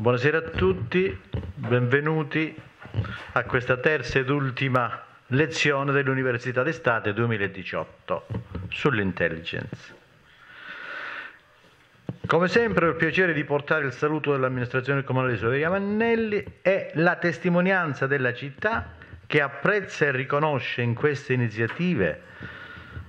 Buonasera a tutti, benvenuti a questa terza ed ultima lezione dell'Università d'estate 2018 sull'intelligence. Come sempre ho il piacere di portare il saluto dell'amministrazione comunale di Soveria Mannelli e la testimonianza della città che apprezza e riconosce in queste iniziative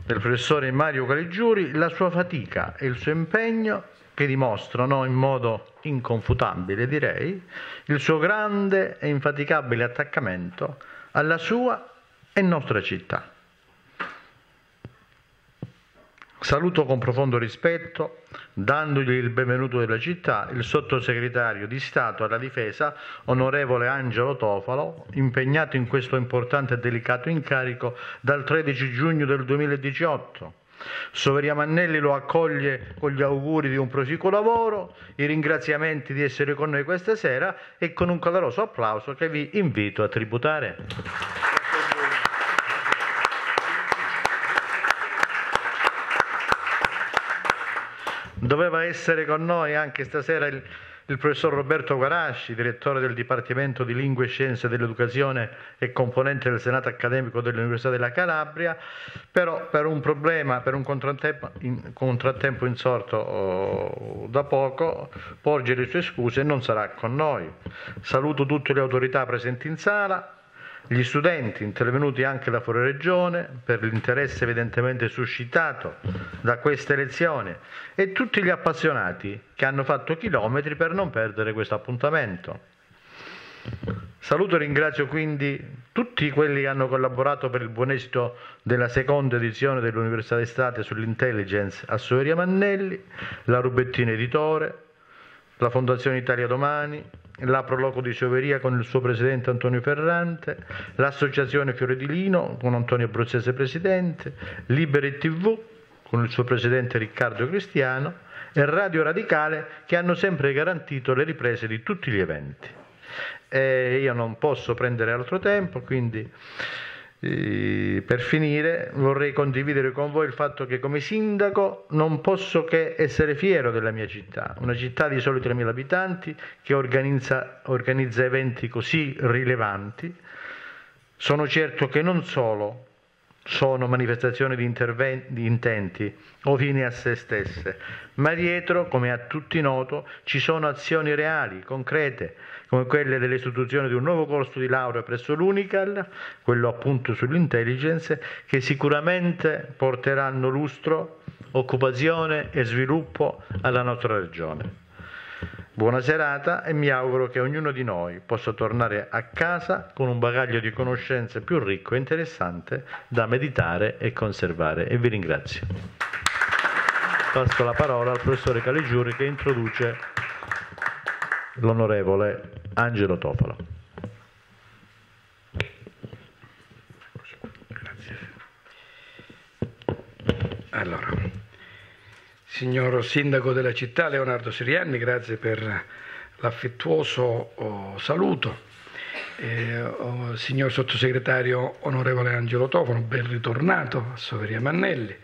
del professore Mario Caligiuri la sua fatica e il suo impegno che dimostrano in modo inconfutabile, direi, il suo grande e infaticabile attaccamento alla sua e nostra città. Saluto con profondo rispetto, dandogli il benvenuto della città, il sottosegretario di Stato alla Difesa, onorevole Angelo Tofalo, impegnato in questo importante e delicato incarico dal 13 giugno del 2018. Soveria Mannelli lo accoglie con gli auguri di un proficuo lavoro, i ringraziamenti di essere con noi questa sera e con un caloroso applauso che vi invito a tributare. Doveva essere con noi anche stasera il, il professor Roberto Guarasci, direttore del Dipartimento di Lingue e Scienze dell'Educazione e componente del Senato accademico dell'Università della Calabria, però per un problema, per un contrattempo, in, contrattempo insorto oh, da poco, porge le sue scuse e non sarà con noi. Saluto tutte le autorità presenti in sala, gli studenti intervenuti anche da fuori regione per l'interesse evidentemente suscitato da queste elezioni e tutti gli appassionati che hanno fatto chilometri per non perdere questo appuntamento. Saluto e ringrazio quindi tutti quelli che hanno collaborato per il buon esito della seconda edizione dell'Università d'Estate sull'intelligence a Soveria Mannelli, la Rubettina Editore, la Fondazione Italia Domani, la Proloco di Soveria con il suo presidente Antonio Ferrante, l'Associazione Fiore di Lino con Antonio Abruzzese presidente, Liberi TV con il suo presidente Riccardo Cristiano e Radio Radicale che hanno sempre garantito le riprese di tutti gli eventi. E io non posso prendere altro tempo, quindi per finire vorrei condividere con voi il fatto che come sindaco non posso che essere fiero della mia città, una città di soli 3.000 abitanti che organizza, organizza eventi così rilevanti. Sono certo che non solo sono manifestazioni di, di, intenti o fini a se stesse, ma dietro, come a tutti noto, ci sono azioni reali, concrete, come quelle dell'istituzione di un nuovo corso di laurea presso l'Unical, quello appunto sull'intelligence, che sicuramente porteranno lustro, occupazione e sviluppo alla nostra regione. Buona serata e mi auguro che ognuno di noi possa tornare a casa con un bagaglio di conoscenze più ricco e interessante da meditare e conservare. E vi ringrazio. Passo la parola al professore Caligiuri che introduce l'onorevole Angelo Topolo. Allora, signor Sindaco della città Leonardo Sirianni, grazie per l'affettuoso oh, saluto. Eh, oh, signor Sottosegretario Onorevole Angelo Tofano, ben ritornato a Soveria Mannelli.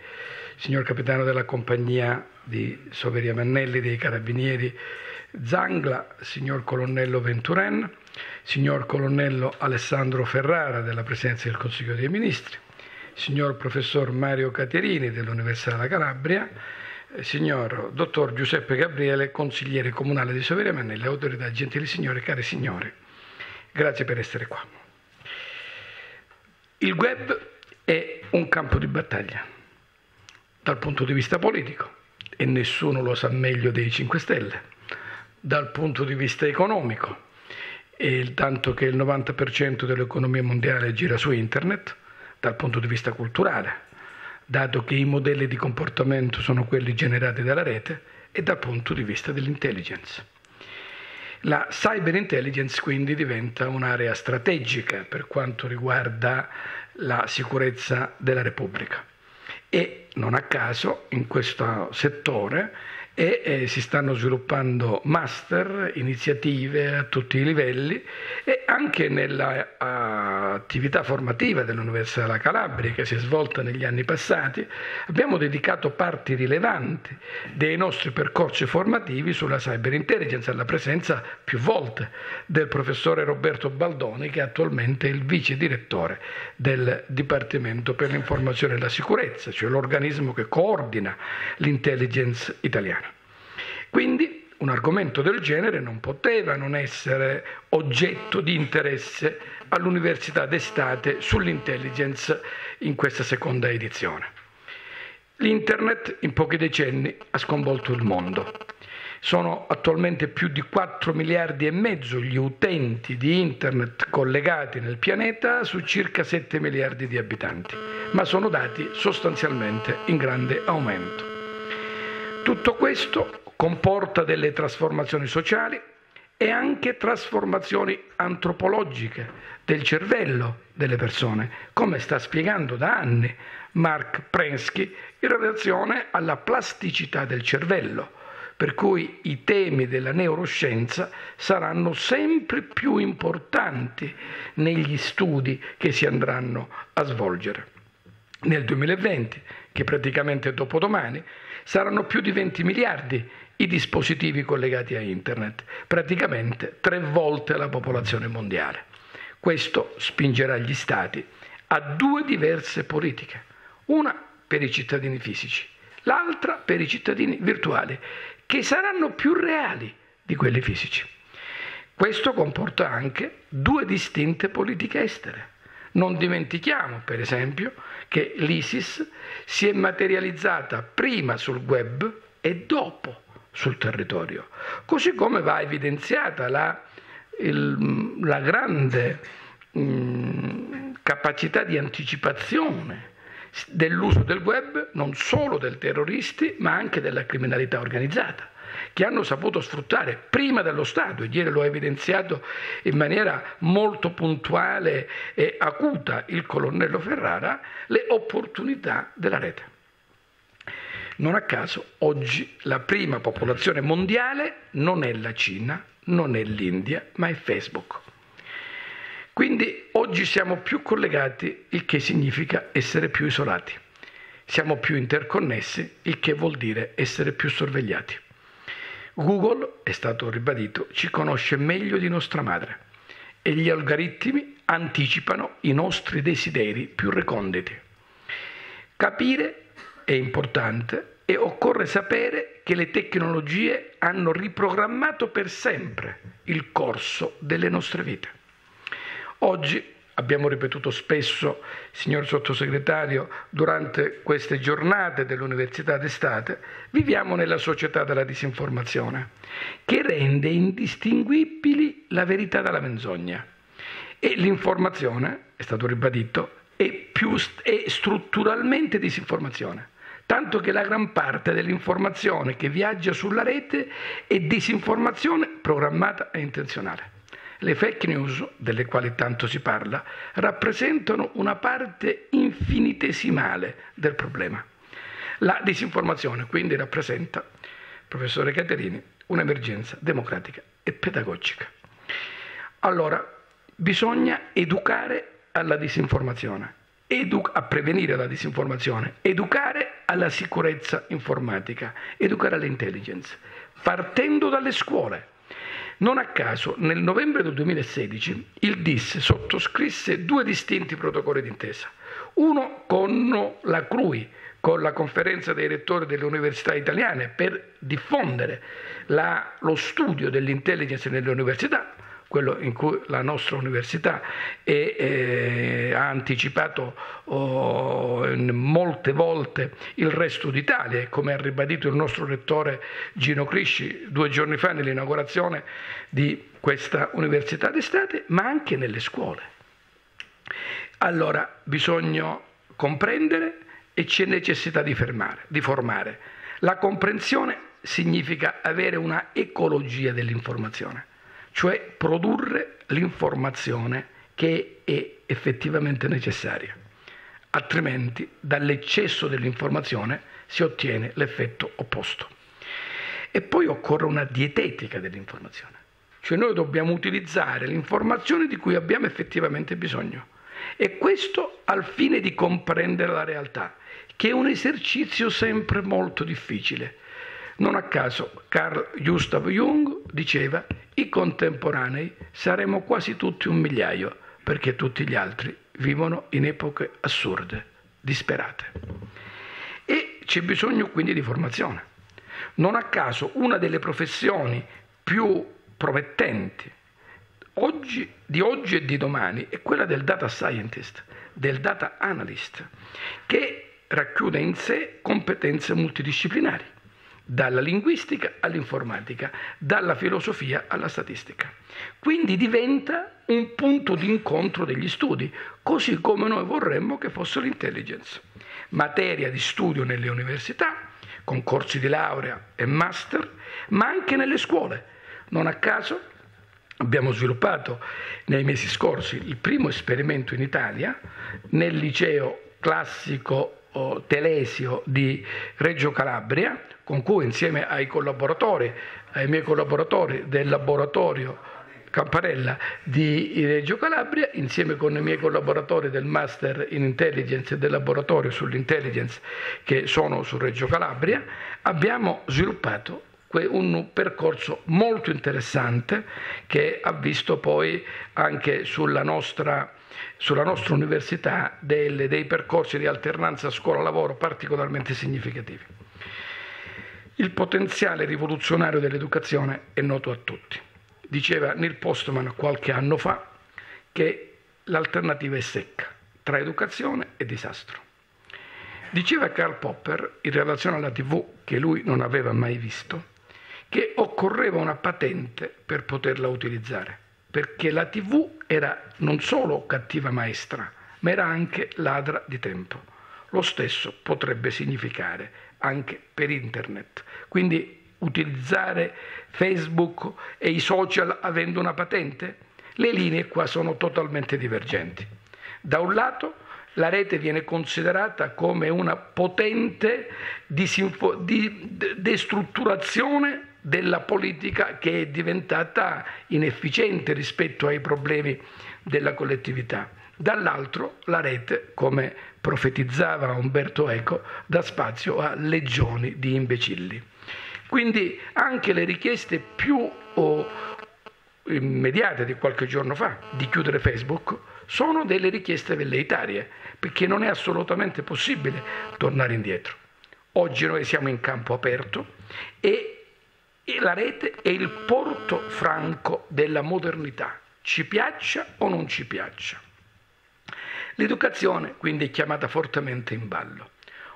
Signor Capitano della Compagnia di Soveria Mannelli dei Carabinieri Zangla, signor colonnello Venturen, signor colonnello Alessandro Ferrara della Presidenza del Consiglio dei Ministri, signor professor Mario Caterini dell'Università della Calabria, signor dottor Giuseppe Gabriele, consigliere comunale di Soveria Mannelle, autorità, gentili signore, cari signori, grazie per essere qua. Il web è un campo di battaglia dal punto di vista politico e nessuno lo sa meglio dei 5 Stelle dal punto di vista economico, e tanto che il 90% dell'economia mondiale gira su internet, dal punto di vista culturale, dato che i modelli di comportamento sono quelli generati dalla rete, e dal punto di vista dell'intelligence. La cyber intelligence quindi diventa un'area strategica per quanto riguarda la sicurezza della Repubblica e non a caso in questo settore e eh, si stanno sviluppando master, iniziative a tutti i livelli e anche nell'attività formativa dell'Università della Calabria che si è svolta negli anni passati abbiamo dedicato parti rilevanti dei nostri percorsi formativi sulla cyber intelligence alla presenza più volte del professore Roberto Baldoni che è attualmente il vice direttore del Dipartimento per l'informazione e la sicurezza, cioè l'organismo che coordina l'intelligence italiana. Quindi un argomento del genere non poteva non essere oggetto di interesse all'Università d'estate sull'intelligence in questa seconda edizione. L'internet in pochi decenni ha sconvolto il mondo. Sono attualmente più di 4 miliardi e mezzo gli utenti di internet collegati nel pianeta su circa 7 miliardi di abitanti, ma sono dati sostanzialmente in grande aumento. Tutto questo comporta delle trasformazioni sociali e anche trasformazioni antropologiche del cervello delle persone, come sta spiegando da anni Mark Prensky in relazione alla plasticità del cervello, per cui i temi della neuroscienza saranno sempre più importanti negli studi che si andranno a svolgere. Nel 2020, che praticamente è dopodomani, saranno più di 20 miliardi i dispositivi collegati a Internet, praticamente tre volte la popolazione mondiale. Questo spingerà gli Stati a due diverse politiche, una per i cittadini fisici, l'altra per i cittadini virtuali, che saranno più reali di quelli fisici. Questo comporta anche due distinte politiche estere. Non dimentichiamo, per esempio, che l'ISIS si è materializzata prima sul web e dopo sul territorio. Così come va evidenziata la, il, la grande mh, mm, capacità di anticipazione dell'uso del web non solo dei terroristi ma anche della criminalità organizzata che hanno saputo sfruttare prima dello Stato, e ieri lo ha evidenziato in maniera molto puntuale e acuta il colonnello Ferrara, le opportunità della rete. Non a caso oggi la prima popolazione mondiale non è la Cina, non è l'India, ma è Facebook. Quindi oggi siamo più collegati, il che significa essere più isolati. Siamo più interconnessi, il che vuol dire essere più sorvegliati. Google, è stato ribadito, ci conosce meglio di nostra madre e gli algoritmi anticipano i nostri desideri più reconditi. Capire è importante e occorre sapere che le tecnologie hanno riprogrammato per sempre il corso delle nostre vite. Oggi, abbiamo ripetuto spesso, signor sottosegretario, durante queste giornate dell'Università d'estate, viviamo nella società della disinformazione, che rende indistinguibili la verità dalla menzogna. E l'informazione, è stato ribadito, è, più, è strutturalmente disinformazione tanto che la gran parte dell'informazione che viaggia sulla rete è disinformazione programmata e intenzionale. Le fake news, delle quali tanto si parla, rappresentano una parte infinitesimale del problema. La disinformazione quindi rappresenta, professore Caterini, un'emergenza democratica e pedagogica. Allora, bisogna educare alla disinformazione edu- a prevenire la disinformazione, educare alla sicurezza informatica, educare all'intelligence, partendo dalle scuole. Non a caso, nel novembre del 2016, il DIS sottoscrisse due distinti protocolli d'intesa. Uno con la CRUI, con la conferenza dei rettori delle università italiane, per diffondere la, lo studio dell'intelligence nelle università, quello in cui la nostra università è, eh, ha anticipato oh, molte volte il resto d'Italia, come ha ribadito il nostro rettore Gino Crisci due giorni fa nell'inaugurazione di questa università d'estate, ma anche nelle scuole. Allora bisogna comprendere e c'è necessità di, fermare, di formare. La comprensione significa avere una ecologia dell'informazione cioè produrre l'informazione che è effettivamente necessaria. Altrimenti dall'eccesso dell'informazione si ottiene l'effetto opposto. E poi occorre una dietetica dell'informazione. Cioè noi dobbiamo utilizzare l'informazione di cui abbiamo effettivamente bisogno. E questo al fine di comprendere la realtà, che è un esercizio sempre molto difficile. Non a caso Carl Gustav Jung diceva i contemporanei saremo quasi tutti un migliaio perché tutti gli altri vivono in epoche assurde, disperate. E c'è bisogno quindi di formazione. Non a caso una delle professioni più promettenti oggi, di oggi e di domani è quella del data scientist, del data analyst, che racchiude in sé competenze multidisciplinari, dalla linguistica all'informatica, dalla filosofia alla statistica. Quindi diventa un punto di incontro degli studi, così come noi vorremmo che fosse l'intelligence. Materia di studio nelle università, con corsi di laurea e master, ma anche nelle scuole. Non a caso Abbiamo sviluppato nei mesi scorsi il primo esperimento in Italia nel liceo classico oh, Telesio di Reggio Calabria, con cui insieme ai collaboratori, ai miei collaboratori del laboratorio Campanella di Reggio Calabria, insieme con i miei collaboratori del Master in Intelligence e del laboratorio sull'intelligence che sono su Reggio Calabria, abbiamo sviluppato un percorso molto interessante che ha visto poi anche sulla nostra, sulla nostra università delle, dei percorsi di alternanza scuola-lavoro particolarmente significativi. Il potenziale rivoluzionario dell'educazione è noto a tutti. Diceva Neil Postman qualche anno fa che l'alternativa è secca tra educazione e disastro. Diceva Karl Popper in relazione alla TV che lui non aveva mai visto che occorreva una patente per poterla utilizzare, perché la TV era non solo cattiva maestra, ma era anche ladra di tempo. Lo stesso potrebbe significare anche per internet. Quindi utilizzare Facebook e i social avendo una patente? Le linee qua sono totalmente divergenti. Da un lato la rete viene considerata come una potente destrutturazione della politica che è diventata inefficiente rispetto ai problemi della collettività. Dall'altro la rete, come profetizzava Umberto Eco, dà spazio a legioni di imbecilli. Quindi anche le richieste più immediate di qualche giorno fa di chiudere Facebook sono delle richieste velleitarie, perché non è assolutamente possibile tornare indietro. Oggi noi siamo in campo aperto e e la rete è il porto franco della modernità, ci piaccia o non ci piaccia. L'educazione quindi è chiamata fortemente in ballo.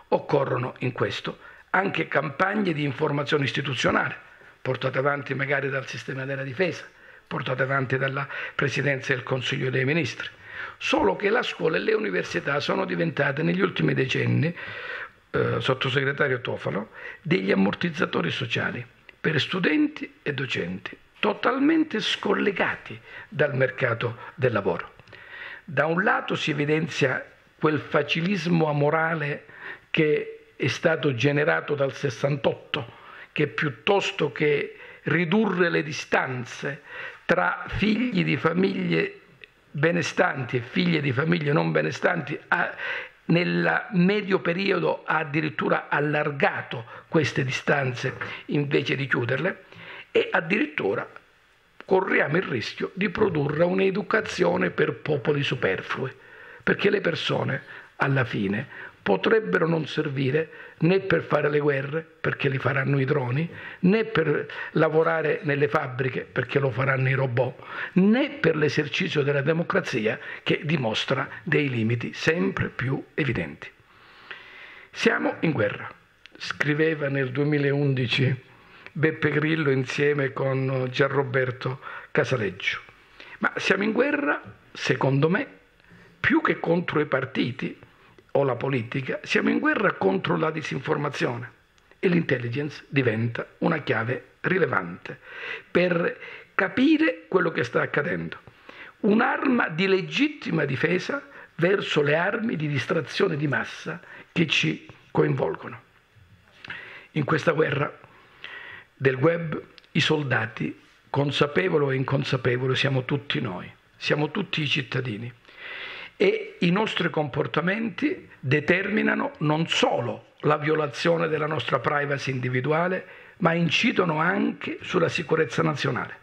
Occorrono in questo anche campagne di informazione istituzionale, portate avanti magari dal sistema della difesa, portate avanti dalla Presidenza del Consiglio dei Ministri. Solo che la scuola e le università sono diventate negli ultimi decenni, eh, sottosegretario Tofalo, degli ammortizzatori sociali per studenti e docenti, totalmente scollegati dal mercato del lavoro. Da un lato si evidenzia quel facilismo amorale che è stato generato dal 68, che piuttosto che ridurre le distanze tra figli di famiglie benestanti e figlie di famiglie non benestanti ha nel medio periodo ha addirittura allargato queste distanze invece di chiuderle e addirittura corriamo il rischio di produrre un'educazione per popoli superflui, perché le persone alla fine potrebbero non servire né per fare le guerre, perché li faranno i droni, né per lavorare nelle fabbriche, perché lo faranno i robot, né per l'esercizio della democrazia, che dimostra dei limiti sempre più evidenti. Siamo in guerra, scriveva nel 2011 Beppe Grillo insieme con Gianroberto Casaleggio. Ma siamo in guerra, secondo me, più che contro i partiti, o la politica, siamo in guerra contro la disinformazione e l'intelligence diventa una chiave rilevante per capire quello che sta accadendo. Un'arma di legittima difesa verso le armi di distrazione di massa che ci coinvolgono. In questa guerra del web, i soldati, consapevoli o inconsapevoli, siamo tutti noi, siamo tutti i cittadini. E i nostri comportamenti determinano non solo la violazione della nostra privacy individuale, ma incidono anche sulla sicurezza nazionale,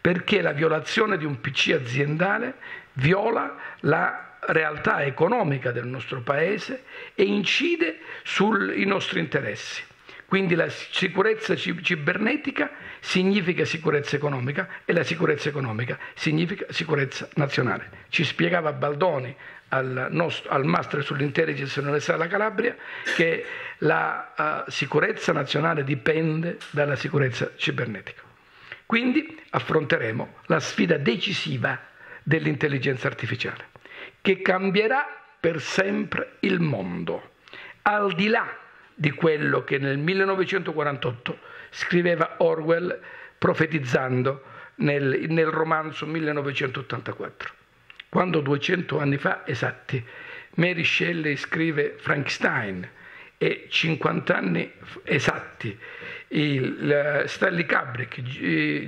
perché la violazione di un PC aziendale viola la realtà economica del nostro paese e incide sui nostri interessi. Quindi la sicurezza cibernetica significa sicurezza economica e la sicurezza economica significa sicurezza nazionale. Ci spiegava Baldoni al, nostro, al master sull'intelligence dell'Università della Calabria che la uh, sicurezza nazionale dipende dalla sicurezza cibernetica. Quindi affronteremo la sfida decisiva dell'intelligenza artificiale, che cambierà per sempre il mondo, al di là di quello che nel 1948 scriveva Orwell profetizzando nel, nel romanzo 1984. Quando 200 anni fa esatti Mary Shelley scrive Frankenstein e 50 anni esatti il Stanley Kubrick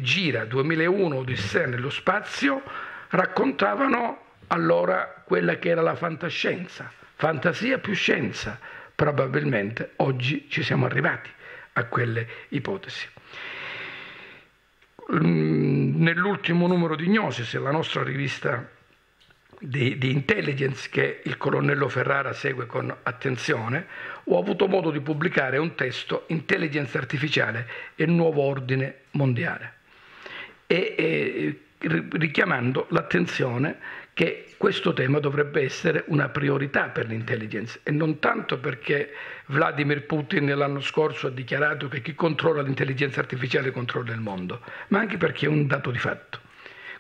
gira 2001 Odissea nello spazio, raccontavano allora quella che era la fantascienza, fantasia più scienza, probabilmente oggi ci siamo arrivati a quelle ipotesi. Mm, nell'ultimo numero di Gnosis, la nostra rivista di, di, intelligence che il colonnello Ferrara segue con attenzione, ho avuto modo di pubblicare un testo Intelligenza artificiale e nuovo ordine mondiale. E, e richiamando l'attenzione che questo tema dovrebbe essere una priorità per l'intelligence e non tanto perché Vladimir Putin l'anno scorso ha dichiarato che chi controlla l'intelligenza artificiale controlla il mondo, ma anche perché è un dato di fatto.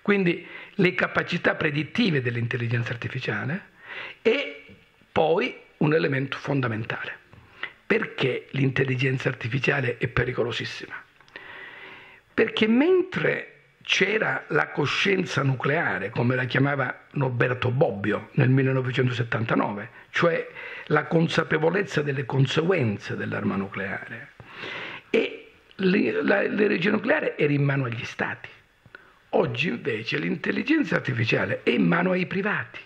Quindi le capacità predittive dell'intelligenza artificiale e poi un elemento fondamentale. Perché l'intelligenza artificiale è pericolosissima? Perché mentre c'era la coscienza nucleare, come la chiamava Norberto Bobbio nel 1979, cioè la consapevolezza delle conseguenze dell'arma nucleare. E l'energia nucleare era in mano agli stati. Oggi invece l'intelligenza artificiale è in mano ai privati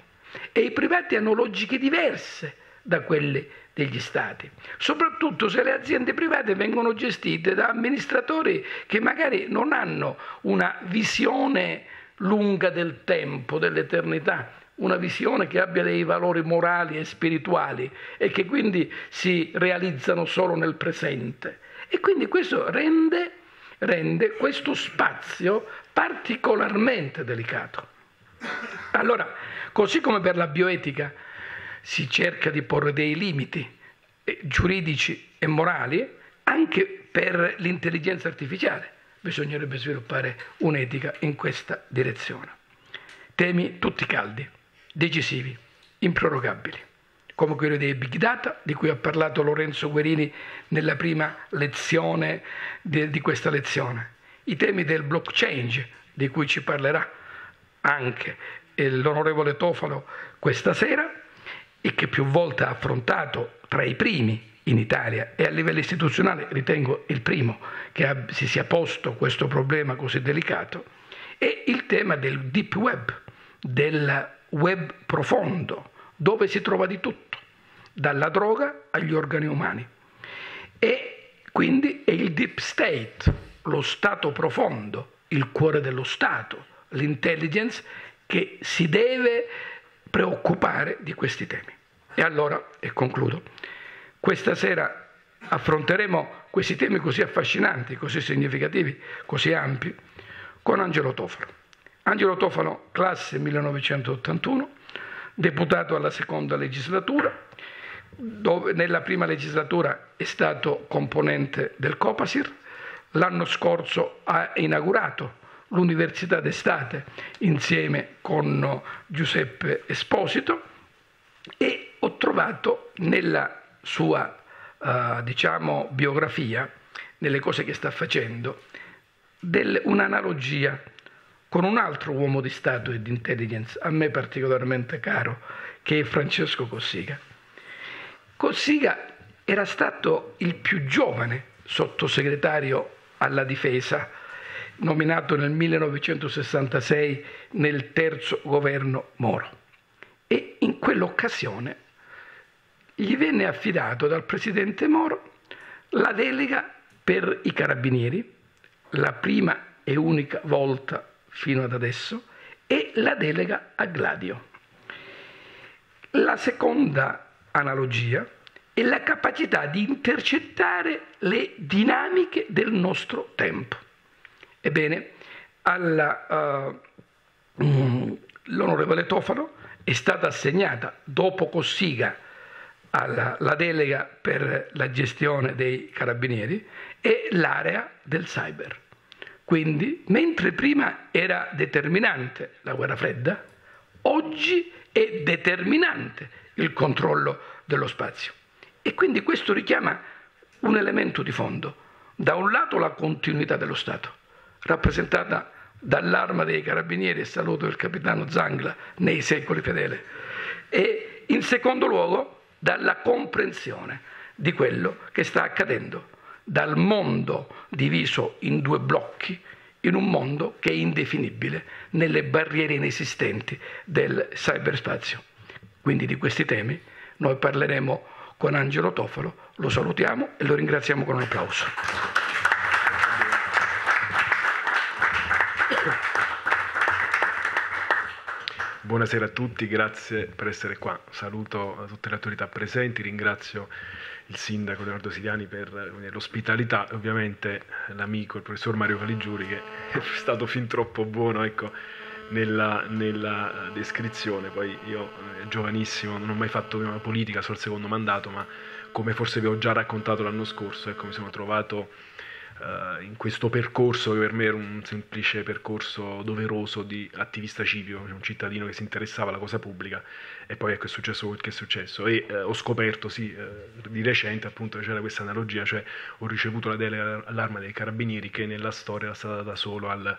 e i privati hanno logiche diverse da quelle degli stati, soprattutto se le aziende private vengono gestite da amministratori che magari non hanno una visione lunga del tempo, dell'eternità, una visione che abbia dei valori morali e spirituali e che quindi si realizzano solo nel presente. E quindi questo rende, rende questo spazio particolarmente delicato. Allora, così come per la bioetica, si cerca di porre dei limiti eh, giuridici e morali anche per l'intelligenza artificiale. Bisognerebbe sviluppare un'etica in questa direzione. Temi tutti caldi, decisivi, improrogabili, come quello dei big data, di cui ha parlato Lorenzo Guerini nella prima lezione di, di questa lezione, i temi del blockchain, di cui ci parlerà anche l'onorevole Tofalo questa sera, e che più volte ha affrontato tra i primi in Italia e a livello istituzionale ritengo il primo che si sia posto questo problema così delicato, è il tema del deep web, del web profondo, dove si trova di tutto, dalla droga agli organi umani. E quindi è il deep state, lo stato profondo, il cuore dello Stato, l'intelligence che si deve preoccupare di questi temi. E allora, e concludo, questa sera affronteremo questi temi così affascinanti, così significativi, così ampi, con Angelo Tofano. Angelo Tofano, classe 1981, deputato alla seconda legislatura, dove nella prima legislatura è stato componente del Copasir, l'anno scorso ha inaugurato l'Università d'estate insieme con Giuseppe Esposito e ho trovato nella sua uh, diciamo, biografia, nelle cose che sta facendo, del, un'analogia con un altro uomo di Stato e di intelligence, a me particolarmente caro, che è Francesco Cossiga. Cossiga era stato il più giovane sottosegretario alla difesa, nominato nel 1966 nel terzo governo Moro. E in quell'occasione gli venne affidato dal presidente Moro la delega per i carabinieri, la prima e unica volta fino ad adesso, e la delega a Gladio. La seconda analogia è la capacità di intercettare le dinamiche del nostro tempo. Ebbene, alla, uh, l'onorevole Tofano è stata assegnata dopo Cossiga alla, la delega per la gestione dei carabinieri e l'area del cyber. Quindi, mentre prima era determinante la guerra fredda, oggi è determinante il controllo dello spazio. E quindi questo richiama un elemento di fondo. Da un lato la continuità dello Stato, rappresentata dall'arma dei carabinieri, saluto il capitano Zangla, nei secoli fedele, e in secondo luogo dalla comprensione di quello che sta accadendo, dal mondo diviso in due blocchi, in un mondo che è indefinibile nelle barriere inesistenti del cyberspazio. Quindi di questi temi noi parleremo con Angelo Tofalo, lo salutiamo e lo ringraziamo con un applauso. Buonasera a tutti, grazie per essere qua. Saluto tutte le autorità presenti, ringrazio il sindaco Leonardo Siriani per l'ospitalità e ovviamente l'amico, il professor Mario Caligiuri che è stato fin troppo buono ecco, nella, nella, descrizione. Poi io, eh, giovanissimo, non ho mai fatto una politica, il secondo mandato, ma come forse vi ho già raccontato l'anno scorso, ecco, mi sono trovato uh, in questo percorso che per me era un semplice percorso doveroso di attivista civico, un cittadino che si interessava alla cosa pubblica e poi ecco è successo quel che è successo e uh, ho scoperto sì, uh, di recente appunto c'era questa analogia, cioè ho ricevuto la delega all'arma dei carabinieri che nella storia era stata data solo al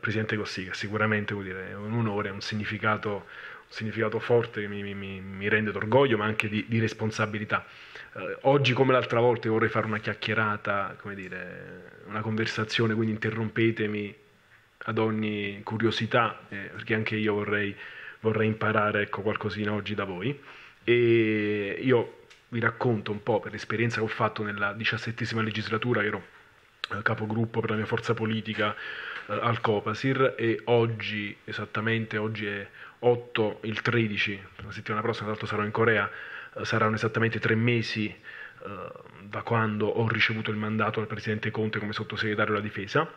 Presidente Cossiga, sicuramente dire, è un onore, un significato, un significato forte che mi, mi, mi rende d'orgoglio ma anche di, di responsabilità. Eh, oggi come l'altra volta vorrei fare una chiacchierata, come dire, una conversazione, quindi interrompetemi ad ogni curiosità, eh, perché anche io vorrei, vorrei imparare ecco, qualcosina oggi da voi. E io vi racconto un po' per l'esperienza che ho fatto nella diciassettesima legislatura, ero eh, capogruppo per la mia forza politica eh, al Copasir e oggi, esattamente oggi è 8, il 13, la settimana prossima tra l'altro sarò in Corea, saranno esattamente tre mesi eh, da quando ho ricevuto il mandato dal Presidente Conte come sottosegretario alla difesa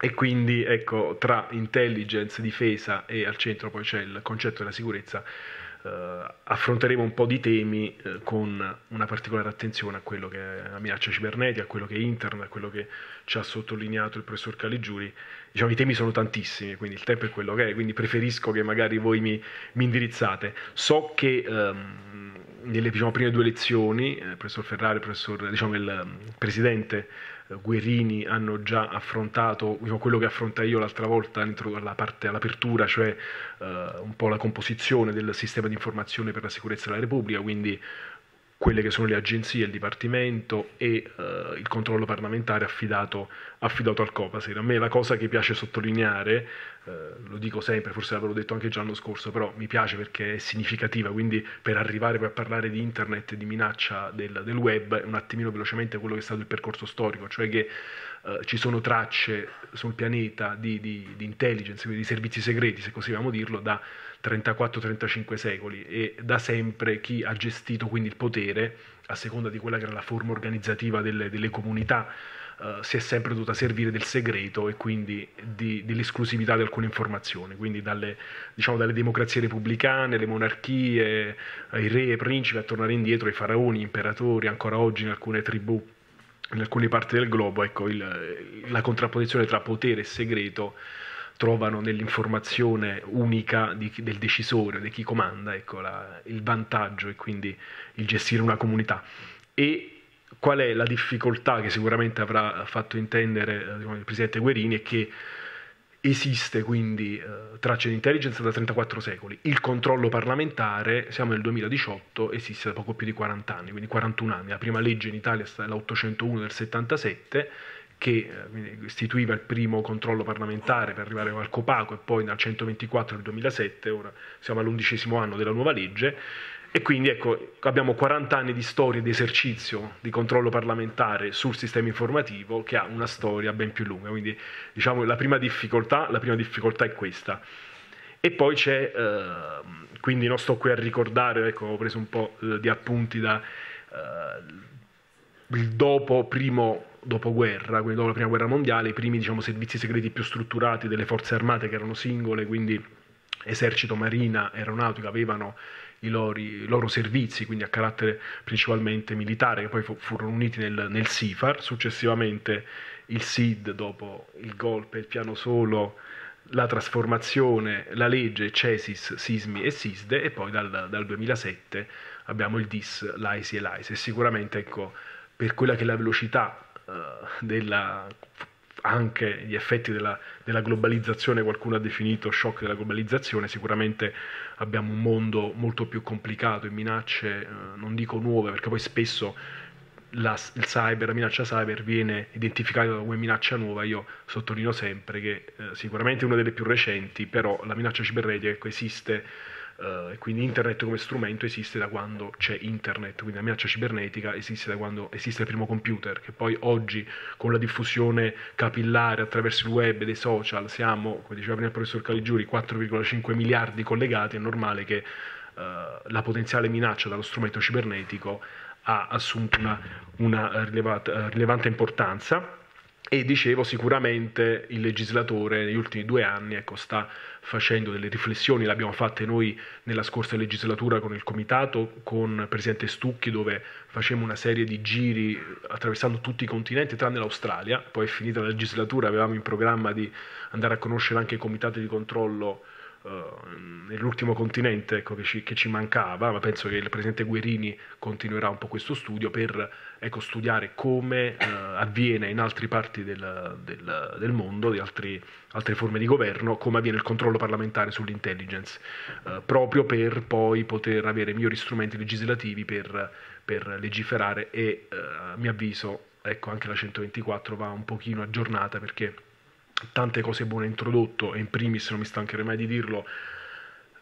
e quindi ecco tra intelligence, difesa e al centro poi c'è il concetto della sicurezza eh, affronteremo un po' di temi eh, con una particolare attenzione a quello che è la minaccia cibernetica, a quello che è internet, a quello che ci ha sottolineato il professor Caligiuri. Diciamo, i temi sono tantissimi, quindi il tempo è quello che è, quindi preferisco che magari voi mi, mi indirizzate. So che ehm, nelle diciamo, prime due lezioni, eh, il professor Ferrari, professor, diciamo, il presidente Guerini hanno già affrontato diciamo, quello che affrontai io l'altra volta alla parte, all'apertura, cioè uh, un po' la composizione del sistema di informazione per la sicurezza della Repubblica, quindi quelle che sono le agenzie, il Dipartimento e uh, il controllo parlamentare affidato, affidato, al Copasir. A me la cosa che piace sottolineare, uh, lo dico sempre, forse l'avevo detto anche già l'anno scorso, però mi piace perché è significativa, quindi per arrivare poi a parlare di internet e di minaccia del, del web, un attimino velocemente quello che è stato il percorso storico, cioè che uh, ci sono tracce sul pianeta di, di, di intelligence, quindi di servizi segreti, se così vogliamo dirlo, da 34-35 secoli e da sempre chi ha gestito quindi il potere, a seconda di quella che era la forma organizzativa delle, delle comunità, Uh, si è sempre dovuta servire del segreto e quindi di, dell'esclusività di alcune informazioni, quindi dalle, diciamo, dalle democrazie repubblicane, le monarchie, ai re e principi, a tornare indietro ai faraoni, imperatori, ancora oggi in alcune tribù, in alcune parti del globo, ecco, il, la contrapposizione tra potere e segreto trovano nell'informazione unica di, del decisore, di chi comanda, ecco, la, il vantaggio e quindi il gestire una comunità. E qual è la difficoltà che sicuramente avrà fatto intendere diciamo, il presidente Guerini è che esiste quindi eh, tracce di intelligence da 34 secoli. Il controllo parlamentare, siamo nel 2018, esiste da poco più di 40 anni, quindi 41 anni. La prima legge in Italia è stata l'801 del 77 che eh, istituiva il primo controllo parlamentare per arrivare al Copaco e poi dal 124 del 2007, ora siamo all'undicesimo anno della nuova legge, e quindi ecco, abbiamo 40 anni di storia di esercizio di controllo parlamentare sul sistema informativo che ha una storia ben più lunga. Quindi diciamo la prima difficoltà, la prima difficoltà è questa. E poi c'è, eh, quindi non sto qui a ricordare, ecco, ho preso un po' eh, di appunti da eh, il dopo primo dopoguerra, quindi dopo la prima guerra mondiale, i primi diciamo, servizi segreti più strutturati delle forze armate che erano singole, quindi esercito, marina, aeronautica, avevano i loro, i loro, servizi, quindi a carattere principalmente militare, che poi furono uniti nel, nel SIFAR, successivamente il SID dopo il golpe, il piano solo, la trasformazione, la legge CESIS, SISMI e SISDE e poi dal, dal 2007 abbiamo il DIS, l'AISI e l'AIS e sicuramente ecco, per quella che è la velocità uh, della anche gli effetti della, della, globalizzazizione, qualcuno ha definito shock della globalizzazione, sicuramente abbiamo un mondo molto più complicato e minacce, eh, non dico nuove, perché poi spesso la, cyber, la minaccia cyber viene identificata come minaccia nuova, io sottolineo sempre che eh, sicuramente è una delle più recenti, però la minaccia cibernetica esiste Uh, quindi internet come strumento esiste da quando c'è internet, quindi la minaccia cibernetica esiste da quando esiste il primo computer, che poi oggi con la diffusione capillare attraverso il web e dei social siamo, come diceva prima il professor Caligiuri, 4,5 miliardi collegati, è normale che uh, la potenziale minaccia dallo strumento cibernetico ha assunto una, una rilevante importanza e dicevo sicuramente il legislatore negli ultimi due anni ecco, sta facendo delle riflessioni, le abbiamo fatte noi nella scorsa legislatura con il comitato, con il Presidente Stucchi dove facemmo una serie di giri attraversando tutti i continenti tranne l'Australia, poi è finita la legislatura, avevamo in programma di andare a conoscere anche i comitati di controllo Uh, nell'ultimo continente ecco, che, ci, che, ci, mancava, ma penso che il Presidente Guerini continuerà un po' questo studio per ecco, studiare come uh, avviene in altre parti del, del, del mondo, di altri, altre forme di governo, come avviene il controllo parlamentare sull'intelligence, uh, proprio per poi poter avere migliori strumenti legislativi per, per legiferare e a mio avviso ecco, anche la 124 va un pochino aggiornata perché tante cose buone introdotto e in primis, non mi stancherei mai di dirlo,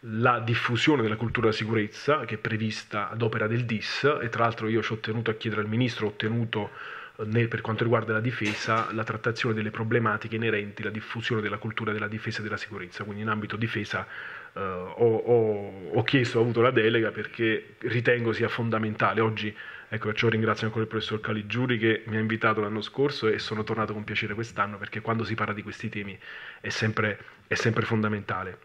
la diffusione della cultura della sicurezza che è prevista ad opera del DIS e tra l'altro io ci ho tenuto a chiedere al Ministro, ho ottenuto eh, per quanto riguarda la difesa la trattazione delle problematiche inerenti alla diffusione della cultura della difesa e della sicurezza, quindi in ambito difesa eh, ho, ho, ho chiesto, ho avuto la delega perché ritengo sia fondamentale. Oggi Ecco, perciò ringrazio ancora il professor Caligiuri che mi ha invitato l'anno scorso e sono tornato con piacere quest'anno perché quando si parla di questi temi è sempre, è sempre fondamentale.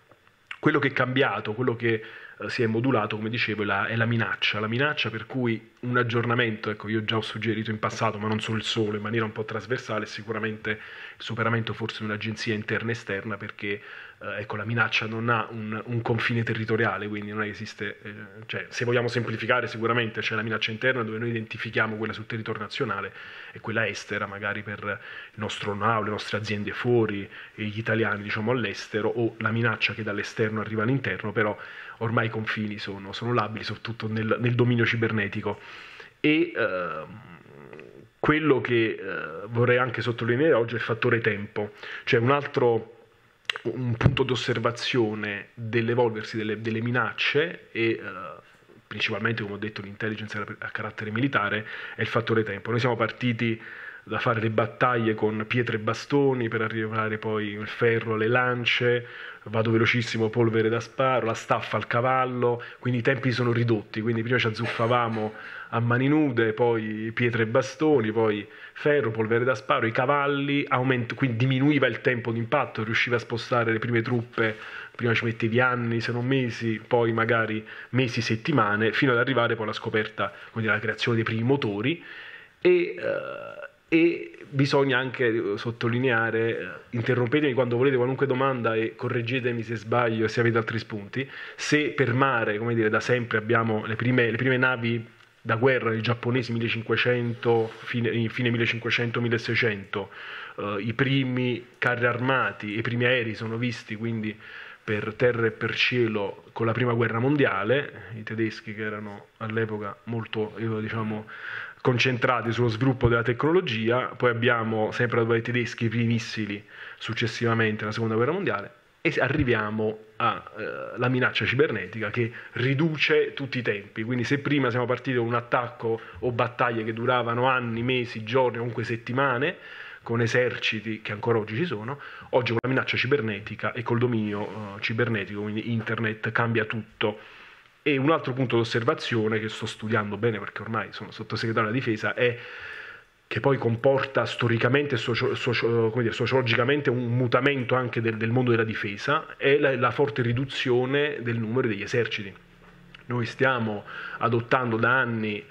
Quello che è cambiato, quello che eh, si è modulato, come dicevo, è la, è la, minaccia. La minaccia per cui un aggiornamento, ecco, io già ho suggerito in passato, ma non solo il solo, in maniera un po' trasversale, sicuramente il superamento forse di un'agenzia interna e esterna perché eh, ecco, la minaccia non ha un, un, confine territoriale, quindi non esiste, eh, cioè, se vogliamo semplificare sicuramente c'è la minaccia interna dove noi identifichiamo quella sul territorio nazionale e quella estera magari per il nostro know le nostre aziende fuori gli italiani diciamo all'estero o la minaccia che dall'esterno arriva all'interno, però ormai i confini sono, sono labili soprattutto nel, nel dominio cibernetico. E, eh, quello che eh, vorrei anche sottolineare oggi è il fattore tempo, cioè un altro un punto d'osservazione dell'evolversi delle, delle minacce e uh, principalmente, come ho detto, l'intelligence a carattere militare è il fattore tempo. Noi siamo partiti da fare le battaglie con pietre e bastoni per arrivare poi al ferro, le lance, vado velocissimo, polvere da sparo, la staffa al cavallo, quindi i tempi sono ridotti, quindi prima ci azzuffavamo a mani nude, poi pietre e bastoni, poi ferro, polvere da sparo, i cavalli, aumento, quindi diminuiva il tempo di impatto, riusciva a spostare le prime truppe, prima ci mettevi anni, se non mesi, poi magari mesi, settimane, fino ad arrivare poi alla scoperta, quindi alla creazione dei primi motori e... Uh, e bisogna anche sottolineare, eh, interrompetemi quando volete qualunque domanda e correggetemi se sbaglio se avete altri spunti, se per mare, come dire, da sempre abbiamo le prime, le prime navi da guerra dei giapponesi 1500, fine, fine 1500-1600, eh, i primi carri armati, i primi aerei sono visti quindi per terra e per cielo con la prima guerra mondiale, i tedeschi che erano all'epoca molto, diciamo, concentrati sullo sviluppo della tecnologia, poi abbiamo sempre dopo i tedeschi i primi missili successivamente alla seconda guerra mondiale e arriviamo alla eh, minaccia cibernetica che riduce tutti i tempi. Quindi se prima siamo partiti con un attacco o battaglie che duravano anni, mesi, giorni, comunque settimane, con eserciti che ancora oggi ci sono, oggi con la minaccia cibernetica e col dominio uh, cibernetico, quindi internet cambia tutto. E un altro punto d'osservazione che sto studiando bene perché ormai sono sottosegretario della difesa è che poi comporta storicamente e socio, socio, dire, sociologicamente un mutamento anche del, del, mondo della difesa, è la, la forte riduzione del numero degli eserciti. Noi stiamo adottando da anni eh,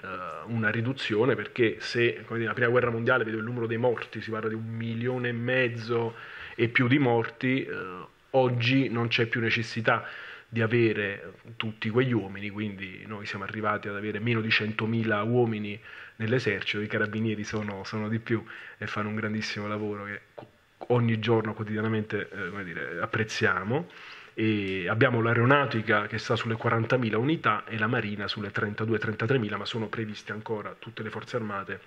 una riduzione perché se come dire, la prima guerra mondiale vedo il numero dei morti, si parla di un milione e mezzo e più di morti, eh, oggi non c'è più necessità di avere tutti quegli uomini, quindi noi siamo arrivati ad avere meno di 100.000 uomini nell'esercito, i carabinieri sono, sono di più e fanno un grandissimo lavoro che ogni giorno quotidianamente eh, dire, apprezziamo. E abbiamo l'aeronautica che sta sulle 40.000 unità e la marina sulle 32-33.000, ma sono previste ancora tutte le forze armate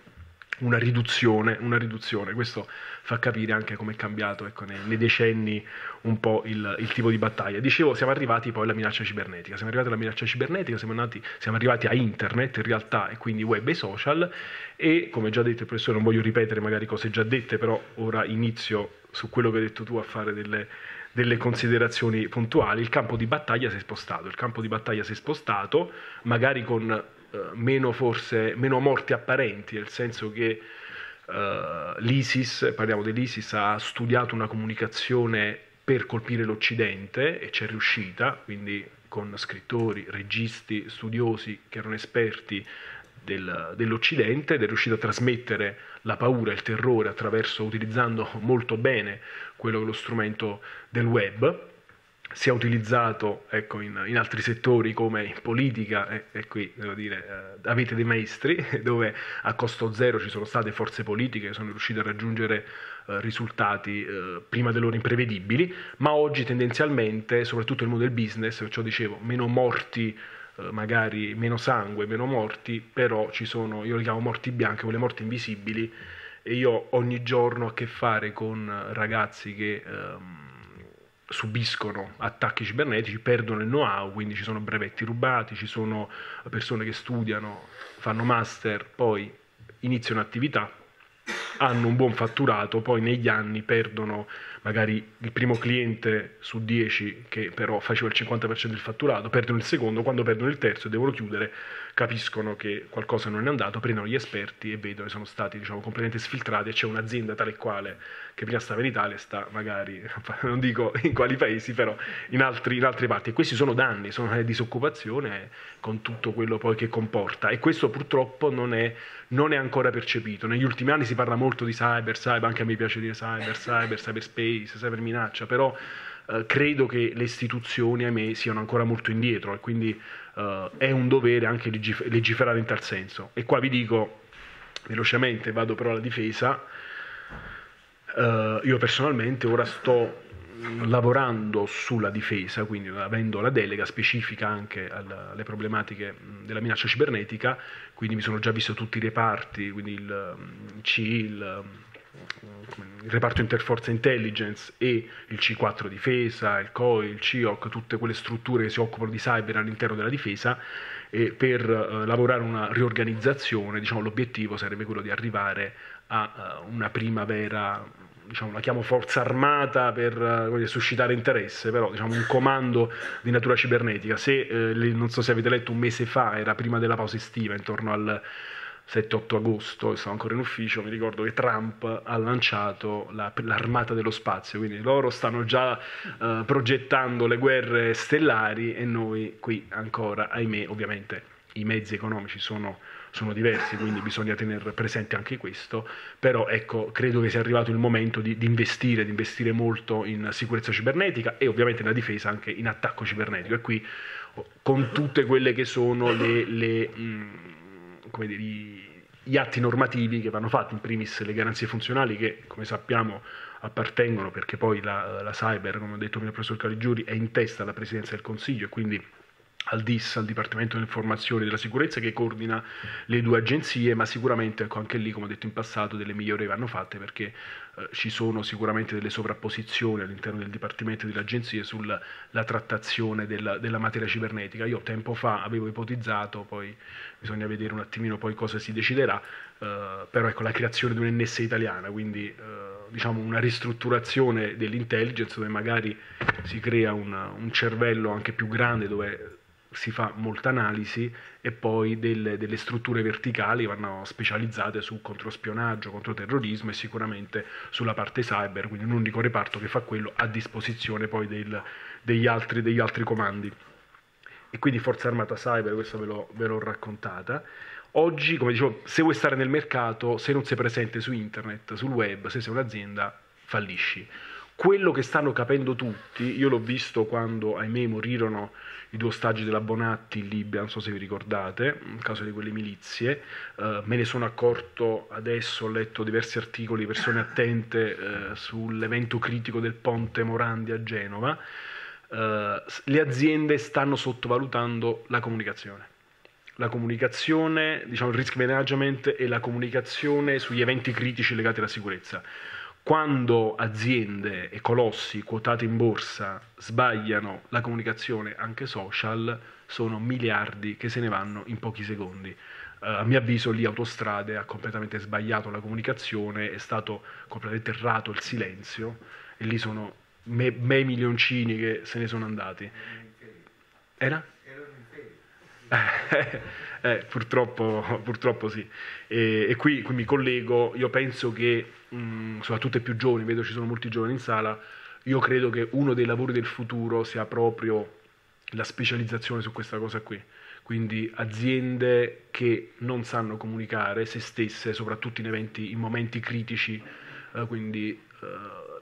una riduzione, una riduzione. Questo fa capire anche come è cambiato ecco, nei, nei, decenni un po' il, il, tipo di battaglia. Dicevo, siamo arrivati poi alla minaccia cibernetica, siamo arrivati alla minaccia cibernetica, siamo, andati, siamo arrivati a internet in realtà e quindi web e social e come già detto il professore, non voglio ripetere magari cose già dette, però ora inizio su quello che hai detto tu a fare delle, delle considerazioni puntuali, il campo di battaglia si è spostato, il campo di battaglia si è spostato, magari con meno, forse, meno morti apparenti, nel senso che uh, l'ISIS, parliamo dell'ISIS, ha studiato una comunicazione per colpire l'Occidente e ci è riuscita, quindi con scrittori, registi, studiosi che erano esperti del, dell'Occidente ed è riuscito a trasmettere la paura il terrore attraverso, utilizzando molto bene quello che è lo strumento del web sia utilizzato ecco, in, in, altri settori come in politica, e, e qui devo dire, eh, avete dei maestri, dove a costo zero ci sono state forze politiche che sono riuscite a raggiungere eh, risultati eh, prima dell'ora imprevedibili, ma oggi tendenzialmente, soprattutto nel mondo del business, perciò dicevo, meno morti eh, magari meno sangue, meno morti, però ci sono, io le chiamo morti bianche, quelle morti invisibili, e io ogni giorno ho a che fare con ragazzi che ehm, subiscono attacchi cibernetici, perdono il know-how, quindi ci sono brevetti rubati, ci sono persone che studiano, fanno master, poi iniziano attività, hanno un buon fatturato, poi negli anni perdono magari il primo cliente su 10 che però faceva il 50% del fatturato, perdono il secondo, quando perdono il terzo devono chiudere, capiscono che qualcosa non è andato, prendono gli esperti e vedono che sono stati diciamo, completamente sfiltrati e c'è un'azienda tale e quale che prima stava in Italia e sta magari, non dico in quali paesi, però in, altri, in altre parti. E questi sono danni, sono una disoccupazione con tutto quello poi che comporta e questo purtroppo non è, non è ancora percepito. Negli ultimi anni si parla molto di cyber, cyber, anche a me piace dire cyber, cyber, cyberspace, cyber minaccia, però eh, credo che le istituzioni, a me, siano ancora molto indietro e quindi eh, è un dovere anche legiferare in tal senso. E qua vi dico, velocemente vado però alla difesa, Uh, io personalmente ora sto lavorando sulla difesa, quindi avendo la delega specifica anche alle problematiche della minaccia cibernetica, quindi mi sono già visto tutti i reparti, quindi il CI, il, il reparto interforza intelligence e il C4 difesa, il COI, il CIOC, tutte quelle strutture che si occupano di cyber all'interno della difesa e per uh, lavorare una riorganizzazione, diciamo, l'obiettivo sarebbe quello di arrivare a uh, una primavera diciamo, la chiamo forza armata per eh, dire, suscitare interesse, però diciamo, un comando di natura cibernetica. Se, eh, non so se avete letto, un mese fa, era prima della pausa estiva, intorno al 7-8 agosto, stavo ancora in ufficio, mi ricordo che Trump ha lanciato la, l'armata dello spazio, quindi loro stanno già eh, progettando le guerre stellari e noi qui ancora, ahimè, ovviamente i mezzi economici sono sono diversi, quindi bisogna tenere presente anche questo, però ecco, credo che sia arrivato il momento di, di, investire, di investire molto in sicurezza cibernetica e ovviamente nella difesa anche in attacco cibernetico. E qui con tutte quelle che sono le, le, mh, dire, gli atti normativi che vanno fatti, in primis le garanzie funzionali che come sappiamo appartengono perché poi la, la cyber, come ha detto il professor Caligiuri, è in testa alla Presidenza del Consiglio e quindi al DIS, al Dipartimento delle Informazioni e della Sicurezza, che coordina le due agenzie, ma sicuramente ecco, anche lì, come ho detto in passato, delle migliori vanno fatte perché eh, ci sono sicuramente delle sovrapposizioni all'interno del Dipartimento e delle agenzie sulla trattazione della, della, materia cibernetica. Io tempo fa avevo ipotizzato, poi bisogna vedere un attimino poi cosa si deciderà, eh, però ecco la creazione di un'NS italiana, quindi eh, diciamo una ristrutturazione dell'intelligence dove magari si crea una, un cervello anche più grande dove si fa molta analisi e poi delle, delle, strutture verticali vanno specializzate su controspionaggio, controterrorismo e sicuramente sulla parte cyber, quindi un unico reparto che fa quello a disposizione poi del, degli, altri, degli, altri, comandi. E quindi Forza Armata Cyber, questa ve l'ho, ve l'ho raccontata. Oggi, come dicevo, se vuoi stare nel mercato, se non sei presente su internet, sul web, se sei un'azienda, fallisci. Quello che stanno capendo tutti, io l'ho visto quando, ahimè, morirono i due ostaggi della Bonatti in Libia, non so se vi ricordate, in caso di quelle milizie, uh, me ne sono accorto adesso, ho letto diversi articoli, persone attente uh, sull'evento critico del ponte Morandi a Genova, uh, le aziende stanno sottovalutando la comunicazione. La comunicazione, diciamo il risk management e la comunicazione sugli eventi critici legati alla sicurezza quando aziende e colossi quotati in borsa sbagliano la comunicazione anche social, sono miliardi che se ne vanno in pochi secondi. Uh, a mio avviso lì Autostrade ha completamente sbagliato la comunicazione, è stato completamente errato il silenzio e lì sono me, me milioncini che se ne sono andati. Era? eh, purtroppo, purtroppo, sì. E, e qui, qui, mi collego, io penso che, mh, soprattutto ai più giovani, vedo ci sono molti giovani in sala, io credo che uno dei lavori del futuro sia proprio la specializzazione su questa cosa qui. Quindi aziende che non sanno comunicare se stesse, soprattutto in, eventi, in momenti critici, eh, quindi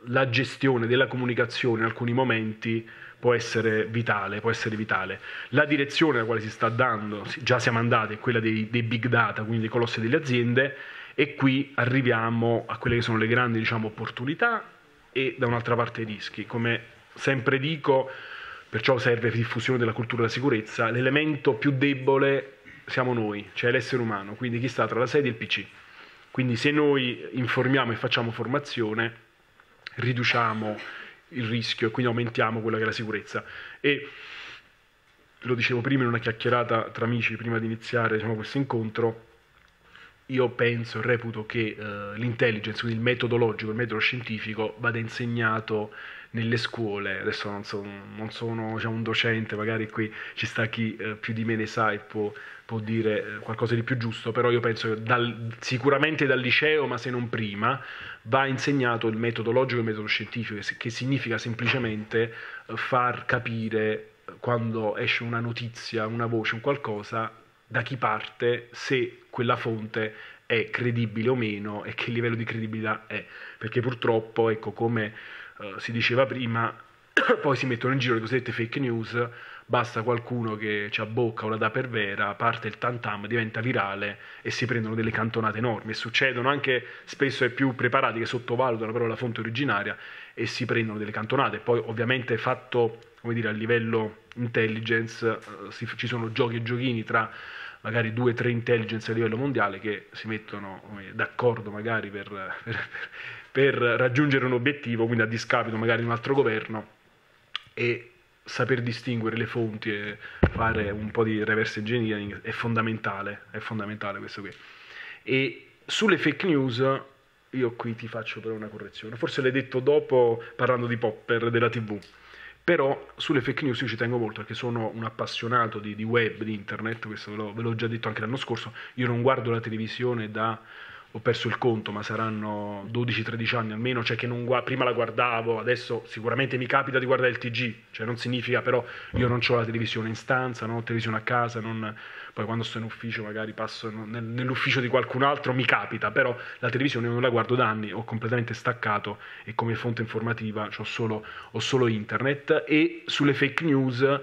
la gestione della comunicazione in alcuni momenti può essere vitale, può essere vitale. La direzione alla quale si sta dando, già siamo andati, è quella dei, dei big data, quindi dei colossi delle aziende, e qui arriviamo a quelle che sono le grandi diciamo, opportunità e da un'altra parte i rischi. Come sempre dico, perciò serve diffusione della cultura della sicurezza, l'elemento più debole siamo noi, cioè l'essere umano, quindi chi sta tra la sedia e il PC. Quindi se noi informiamo e facciamo formazione, riduciamo il rischio e quindi aumentiamo quella che è la sicurezza. E lo dicevo prima in una chiacchierata tra amici prima di iniziare diciamo, questo incontro, io penso e reputo che uh, l'intelligence, quindi il metodologico, il metodo scientifico vada insegnato nelle scuole, adesso non, so, non sono diciamo, un docente, magari qui ci sta chi uh, più di me ne sa e può, può, dire eh, qualcosa di più giusto, però io penso che dal, sicuramente dal liceo, ma se non prima, va insegnato il metodo logico e il metodo scientifico, che significa semplicemente far capire quando esce una notizia, una voce, un qualcosa, da chi parte, se quella fonte è credibile o meno e che livello di credibilità è. Perché purtroppo, ecco, come eh, si diceva prima, poi si mettono in giro le cosiddette fake news basta qualcuno che ci abbocca la dà per vera, parte il tantam, diventa virale e si prendono delle cantonate enormi e succedono anche spesso ai più preparati che sottovalutano però la fonte originaria e si prendono delle cantonate. Poi ovviamente fatto come dire, a livello intelligence eh, si, ci sono giochi e giochini tra magari due o tre intelligence a livello mondiale che si mettono d'accordo magari per, per, per raggiungere un obiettivo, quindi a discapito magari di un altro governo e saper distinguere le fonti e fare un po' di reverse engineering è fondamentale, è fondamentale questo qui. E sulle fake news io qui ti faccio però una correzione, forse l'hai detto dopo parlando di Popper della TV, però sulle fake news io ci tengo molto perché sono un appassionato di, di web, di internet, questo ve l'ho, ve l'ho già detto anche l'anno scorso, io non guardo la televisione da ho perso il conto, ma saranno 12-13 anni almeno, cioè che non, prima la guardavo, adesso sicuramente mi capita di guardare il TG, cioè non significa però io non ho la televisione in stanza, non ho televisione a casa, non, poi quando sto in ufficio magari passo nell'ufficio di qualcun altro, mi capita, però la televisione non la guardo da anni, ho completamente staccato e come fonte informativa ho solo, ho solo internet e sulle fake news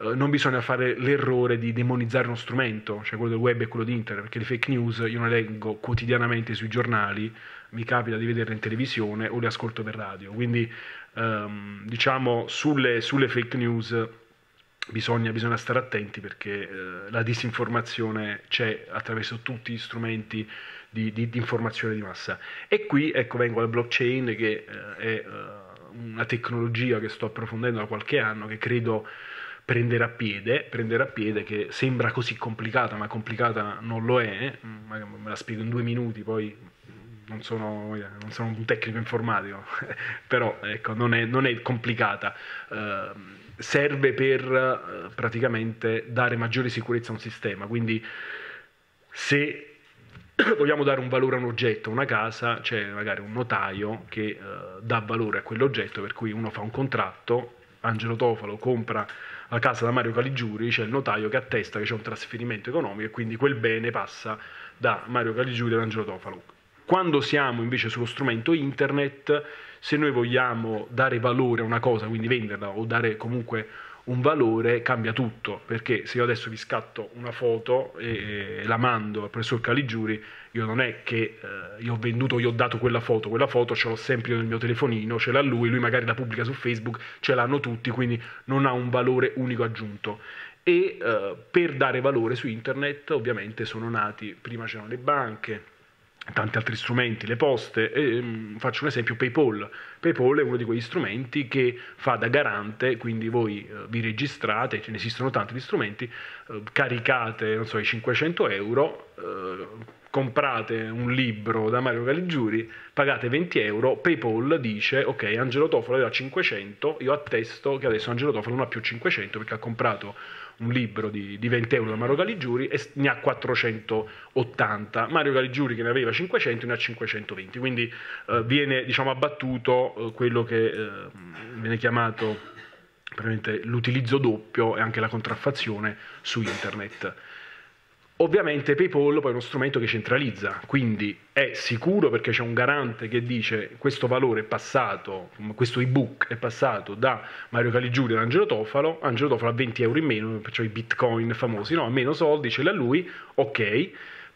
eh, non bisogna fare l'errore di demonizzare uno strumento, cioè quello del web e quello di internet, perché le fake news io le leggo quotidianamente sui giornali, mi capita di vederle in televisione o le ascolto per radio. Quindi ehm, diciamo sulle, sulle, fake news bisogna, bisogna stare attenti perché eh, la disinformazione c'è attraverso tutti gli strumenti di, di, di, informazione di massa. E qui ecco, vengo al blockchain che eh, è una tecnologia che sto approfondendo da qualche anno che credo prenderà piede, prenderà piede che sembra così complicata, ma complicata non lo è, me la spiego in due minuti, poi non sono, non sono un tecnico informatico, però ecco, non, è, non è complicata. Uh, serve per uh, praticamente dare maggiore sicurezza a un sistema, quindi se vogliamo dare un valore a un oggetto, una casa, c'è magari un notaio che uh, dà valore a quell'oggetto, per cui uno fa un contratto, Angelo Tofalo compra la casa da Mario Caligiuri, c'è il notaio che attesta che c'è un trasferimento economico e quindi quel bene passa da Mario Caligiuri ad Angelo Tofalo. Quando siamo invece sullo strumento internet, se noi vogliamo dare valore a una cosa, quindi venderla o dare comunque un valore cambia tutto, perché se io adesso vi scatto una foto e, la mando al professor Caligiuri, io non è che eh, io ho venduto, io ho dato quella foto, quella foto ce l'ho sempre nel mio telefonino, ce l'ha lui, lui magari la pubblica su Facebook, ce l'hanno tutti, quindi non ha un valore unico aggiunto. E eh, per dare valore su internet ovviamente sono nati, prima c'erano le banche, tanti altri strumenti, le poste, e, um, faccio un esempio PayPal. PayPal è uno di quegli strumenti che fa da garante, quindi voi uh, vi registrate, ce ne esistono tanti di strumenti, uh, caricate, non so, i 500 euro, uh, comprate un libro da Mario Caligiuri, pagate 20 euro, PayPal dice ok, Angelo Tofolo aveva 500, io attesto che adesso Angelo Tofolo non ha più 500 perché ha comprato un libro di, di 20 euro da Mario Caligiuri e ne ha 480. Mario Caligiuri che ne aveva 500 ne ha 520, quindi eh, viene diciamo, abbattuto eh, quello che eh, viene chiamato l'utilizzo doppio e anche la contraffazione su internet. Ovviamente PayPal poi è uno strumento che centralizza, quindi è sicuro perché c'è un garante che dice questo valore è passato, questo ebook è passato da Mario Caligiuri ad Angelo Tofalo, Angelo Tofalo ha 20 euro in meno, perciò i bitcoin famosi, no, ha meno soldi, ce l'ha lui, ok,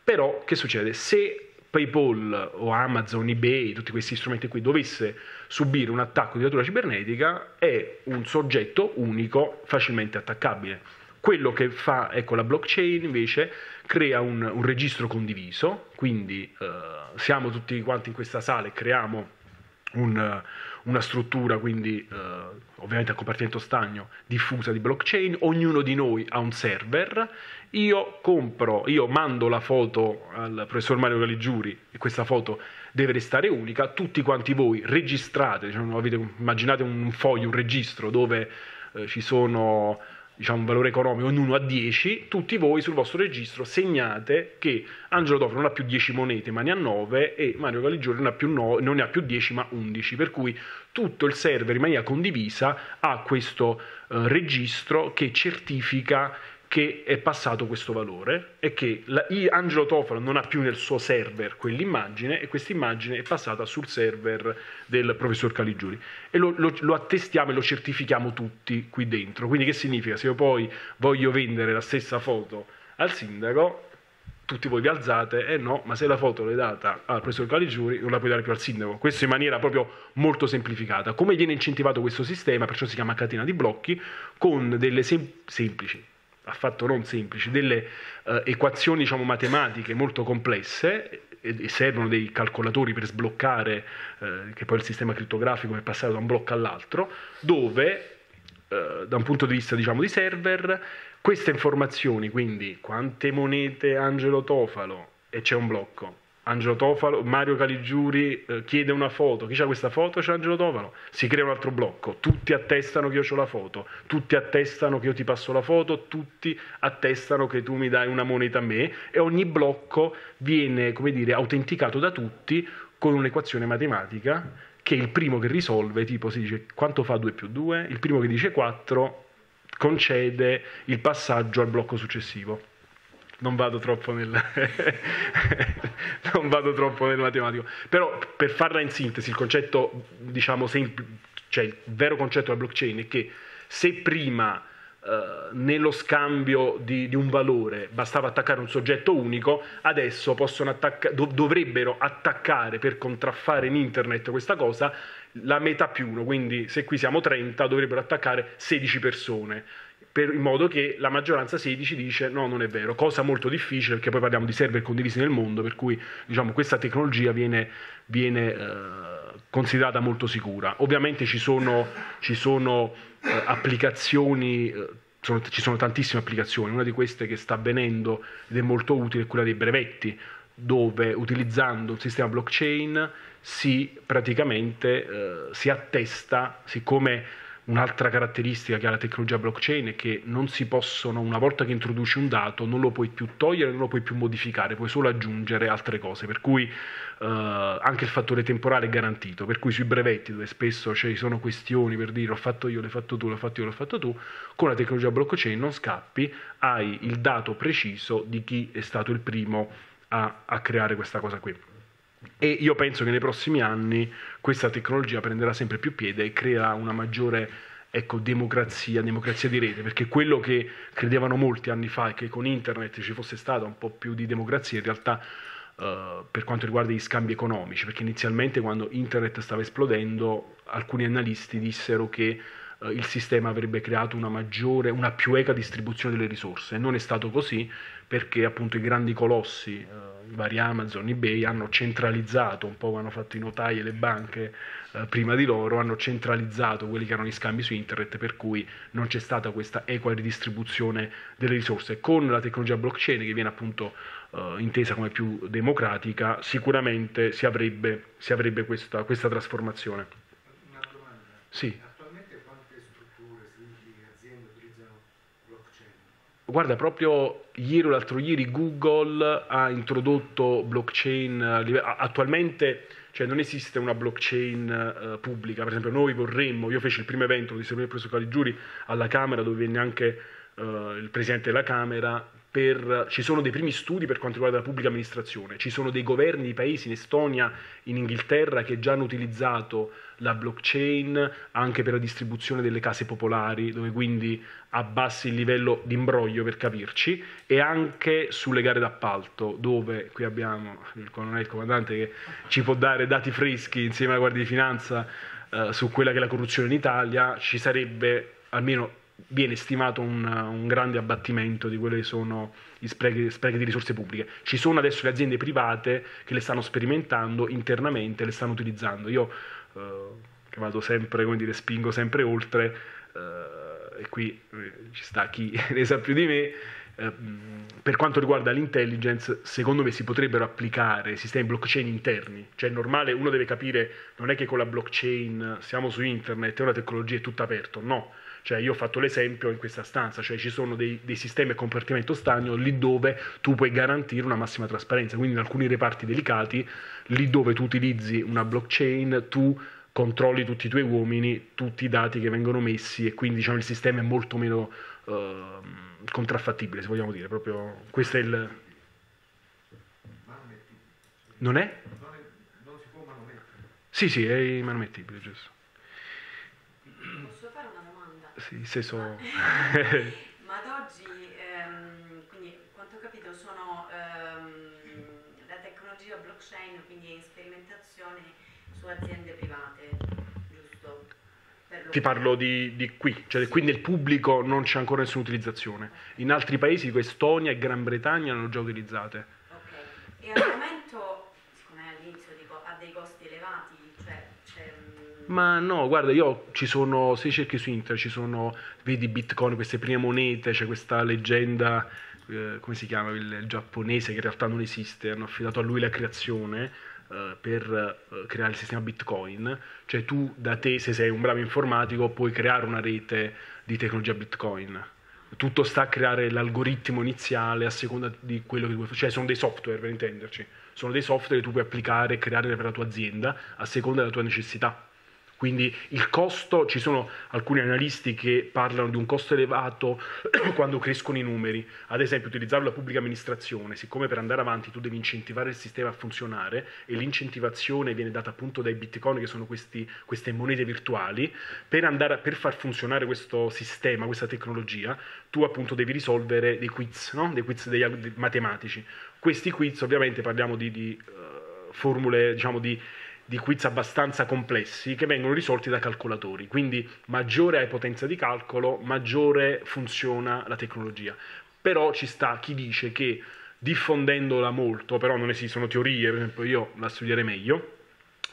però che succede? Se PayPal o Amazon, eBay, tutti questi strumenti qui dovesse subire un attacco di natura cibernetica, è un soggetto unico facilmente attaccabile. Quello che fa ecco, la blockchain invece crea un, un registro condiviso, quindi eh, siamo tutti quanti in questa sala e creiamo un, una struttura, quindi eh, ovviamente a compartimento stagno, diffusa di blockchain, ognuno di noi ha un server, io compro, io mando la foto al professor Mario Caligiuri e questa foto deve restare unica, tutti quanti voi registrate, diciamo, avete, immaginate un foglio, un registro dove eh, ci sono diciamo, un valore economico in 1 a 10, tutti voi sul vostro registro segnate che Angelo Tofano non ha più 10 monete ma ne ha 9 e Mario Caligiuri non, no, non ne ha più 10 ma 11, per cui tutto il server in maniera condivisa ha questo eh, registro che certifica che è passato questo valore e che la, Angelo Tofano non ha più nel suo server quell'immagine e questa immagine è passata sul server del professor Caligiuri e lo, lo, lo, attestiamo e lo certifichiamo tutti qui dentro. Quindi che significa? Se io poi voglio vendere la stessa foto al sindaco, tutti voi vi alzate eh no, ma se la foto l'hai data al professor Caligiuri non la puoi dare più al sindaco. Questo in maniera proprio molto semplificata. Come viene incentivato questo sistema, perciò si chiama catena di blocchi, con delle sem- semplici affatto non semplici, delle uh, equazioni diciamo, matematiche molto complesse e, e, servono dei calcolatori per sbloccare, uh, che poi il sistema crittografico è passato da un blocco all'altro, dove uh, da un punto di vista diciamo, di server queste informazioni, quindi quante monete Angelo Tofalo e c'è un blocco, Angelo Tofalo, Mario Caligiuri eh, chiede una foto, chi c'ha questa foto? C'è Angelo Tofalo, si crea un altro blocco, tutti attestano che io ho la foto, tutti attestano che io ti passo la foto, tutti attestano che tu mi dai una moneta a me. E ogni blocco viene, come dire, autenticato da tutti con un'equazione matematica che il primo che risolve, tipo si dice quanto fa 2 più 2, il primo che dice 4 concede il passaggio al blocco successivo non vado troppo nel, non vado troppo nel matematico, però per farla in sintesi il concetto, diciamo, sempl- cioè il vero concetto della blockchain è che se prima Uh, nello scambio di, di, un valore bastava attaccare un soggetto unico, adesso attacca- dov- dovrebbero attaccare per contraffare in internet questa cosa la metà più uno, quindi se qui siamo 30 dovrebbero attaccare 16 persone per, in modo che la maggioranza 16 dice no, non è vero, cosa molto difficile perché poi parliamo di server condivisi nel mondo, per cui diciamo, questa tecnologia viene, viene eh, considerata molto sicura. Ovviamente ci sono, ci sono eh, applicazioni, eh, sono, ci sono tantissime applicazioni, una di queste che sta avvenendo ed è molto utile è quella dei brevetti, dove utilizzando un sistema blockchain si praticamente eh, si attesta, siccome Un'altra caratteristica che ha la tecnologia blockchain è che non si possono, una volta che introduci un dato, non lo puoi più togliere, non lo puoi più modificare, puoi solo aggiungere altre cose, per cui eh, anche il fattore temporale è garantito, per cui sui brevetti dove spesso ci sono questioni per dire l'ho fatto io, l'hai fatto tu, l'ho fatto io, l'ho fatto tu, con la tecnologia blockchain non scappi, hai il dato preciso di chi è stato il primo a, a creare questa cosa qui. E io penso che nei prossimi anni questa tecnologia prenderà sempre più piede e creerà una maggiore ecco, democrazia, democrazia di rete, perché quello che credevano molti anni fa è che con internet ci fosse stata un po' più di democrazia, in realtà Uh, per quanto riguarda gli scambi economici, perché inizialmente quando internet stava esplodendo alcuni analisti dissero che uh, il sistema avrebbe creato una maggiore, una più eca distribuzione delle risorse. Non è stato così perché appunto i grandi colossi, eh, i vari Amazon, eBay, hanno centralizzato, un po' come hanno fatto i notai e le banche eh, prima di loro, hanno centralizzato quelli che erano gli scambi su internet, per cui non c'è stata questa equa ridistribuzione delle risorse. Con la tecnologia blockchain, che viene appunto eh, intesa come più democratica, sicuramente si avrebbe, si avrebbe questa, questa trasformazione. Una domanda. Sì. Guarda, proprio ieri o l'altro ieri Google ha introdotto blockchain, attualmente cioè non esiste una blockchain uh, pubblica, per esempio noi vorremmo, io feci il primo evento di Servizio Presso Caligiuri alla Camera dove venne anche uh, il Presidente della Camera per, ci sono dei primi studi per quanto riguarda la pubblica amministrazione, ci sono dei governi di paesi in Estonia, in Inghilterra che già hanno utilizzato la blockchain anche per la distribuzione delle case popolari, dove quindi abbassi il livello di imbroglio per capirci, e anche sulle gare d'appalto, dove qui abbiamo il colonnello, il comandante che ci può dare dati freschi insieme alla Guardia di Finanza eh, su quella che è la corruzione in Italia, ci sarebbe almeno viene stimato un, un, grande abbattimento di quelli che sono gli sprechi, sprechi, di risorse pubbliche. Ci sono adesso le aziende private che le stanno sperimentando internamente, le stanno utilizzando. Io che vado sempre, come dire, spingo sempre oltre, eh, e qui eh, ci sta chi ne sa più di me, eh, per quanto riguarda l'intelligence, secondo me si potrebbero applicare sistemi blockchain interni, cioè è normale, uno deve capire, non è che con la blockchain siamo su internet, è una tecnologia, è tutto aperto, no, cioè io ho fatto l'esempio in questa stanza, cioè ci sono dei, dei sistemi a compartimento stagno lì dove tu puoi garantire una massima trasparenza, quindi in alcuni reparti delicati, lì dove tu utilizzi una blockchain, tu controlli tutti i tuoi uomini, tutti i dati che vengono messi e quindi diciamo, il sistema è molto meno uh, contraffattibile, se vogliamo dire, proprio questo è il... Non è? Non si può manomettere. Sì, sì, è manomettibile, giusto. Sì, senso... Ma, ad oggi, ehm, quindi quanto ho capito, sono ehm, la tecnologia blockchain, quindi in sperimentazione su aziende private, giusto? Ti parlo di, di qui, cioè sì. qui nel pubblico non c'è ancora nessuna utilizzazione. In altri paesi, come Estonia e Gran Bretagna, hanno già utilizzate. Ok, e al momento, siccome all'inizio dico, ha dei costi elevati, ma no, guarda, io ci sono, se cerchi su internet, ci sono, vedi Bitcoin, queste prime monete, c'è questa leggenda, eh, come si chiama, il, il, giapponese che in realtà non esiste, hanno affidato a lui la creazione eh, per eh, creare il sistema Bitcoin, cioè tu da te, se sei un bravo informatico, puoi creare una rete di tecnologia Bitcoin. Tutto sta a creare l'algoritmo iniziale a seconda di quello che vuoi fare, cioè sono dei software per intenderci, sono dei software che tu puoi applicare e creare per la tua azienda a seconda della tua necessità. Quindi il costo, ci sono alcuni analisti che parlano di un costo elevato quando crescono i numeri, ad esempio utilizzare la pubblica amministrazione, siccome per andare avanti tu devi incentivare il sistema a funzionare e l'incentivazione viene data appunto dai bitcoin che sono questi, queste monete virtuali, per, andare, per, far funzionare questo sistema, questa tecnologia, tu appunto devi risolvere dei quiz, no? dei quiz dei, dei matematici. Questi quiz ovviamente parliamo di, di uh, formule, diciamo di di quiz abbastanza complessi che vengono risolti da calcolatori. Quindi maggiore hai potenza di calcolo, maggiore funziona la tecnologia. Però ci sta chi dice che diffondendola molto, però non esistono teorie, per esempio io la studierei meglio,